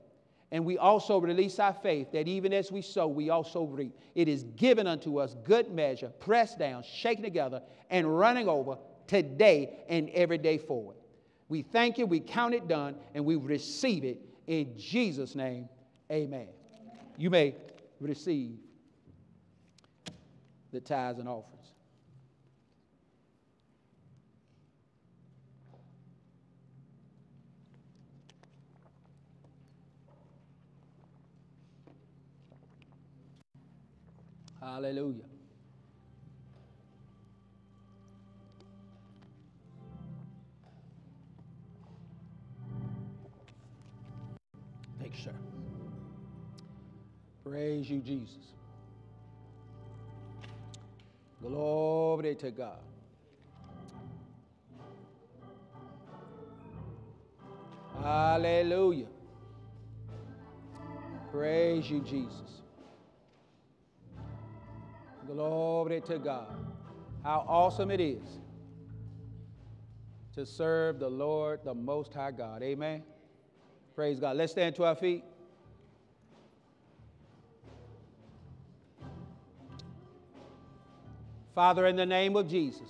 And we also release our faith that even as we sow, we also reap. It is given unto us good measure, pressed down, shaken together, and running over today and every day forward. We thank you, we count it done, and we receive it in Jesus' name. Amen. You may receive the tithes and offerings. Hallelujah. Sir. Praise you, Jesus. Glory to God. Hallelujah. Praise you, Jesus. Glory to God. How awesome it is to serve the Lord, the Most High God. Amen. Praise God. Let's stand to our feet. Father, in the name of Jesus,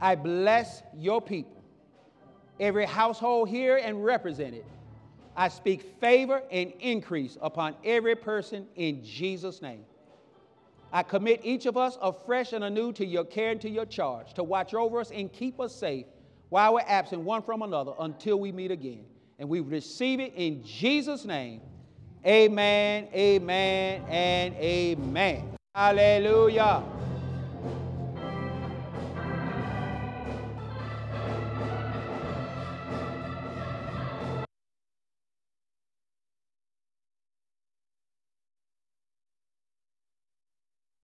I bless your people, every household here and represented. I speak favor and increase upon every person in Jesus' name. I commit each of us afresh and anew to your care and to your charge, to watch over us and keep us safe while we're absent one from another until we meet again. And we receive it in Jesus' name. Amen, amen, and amen. Hallelujah.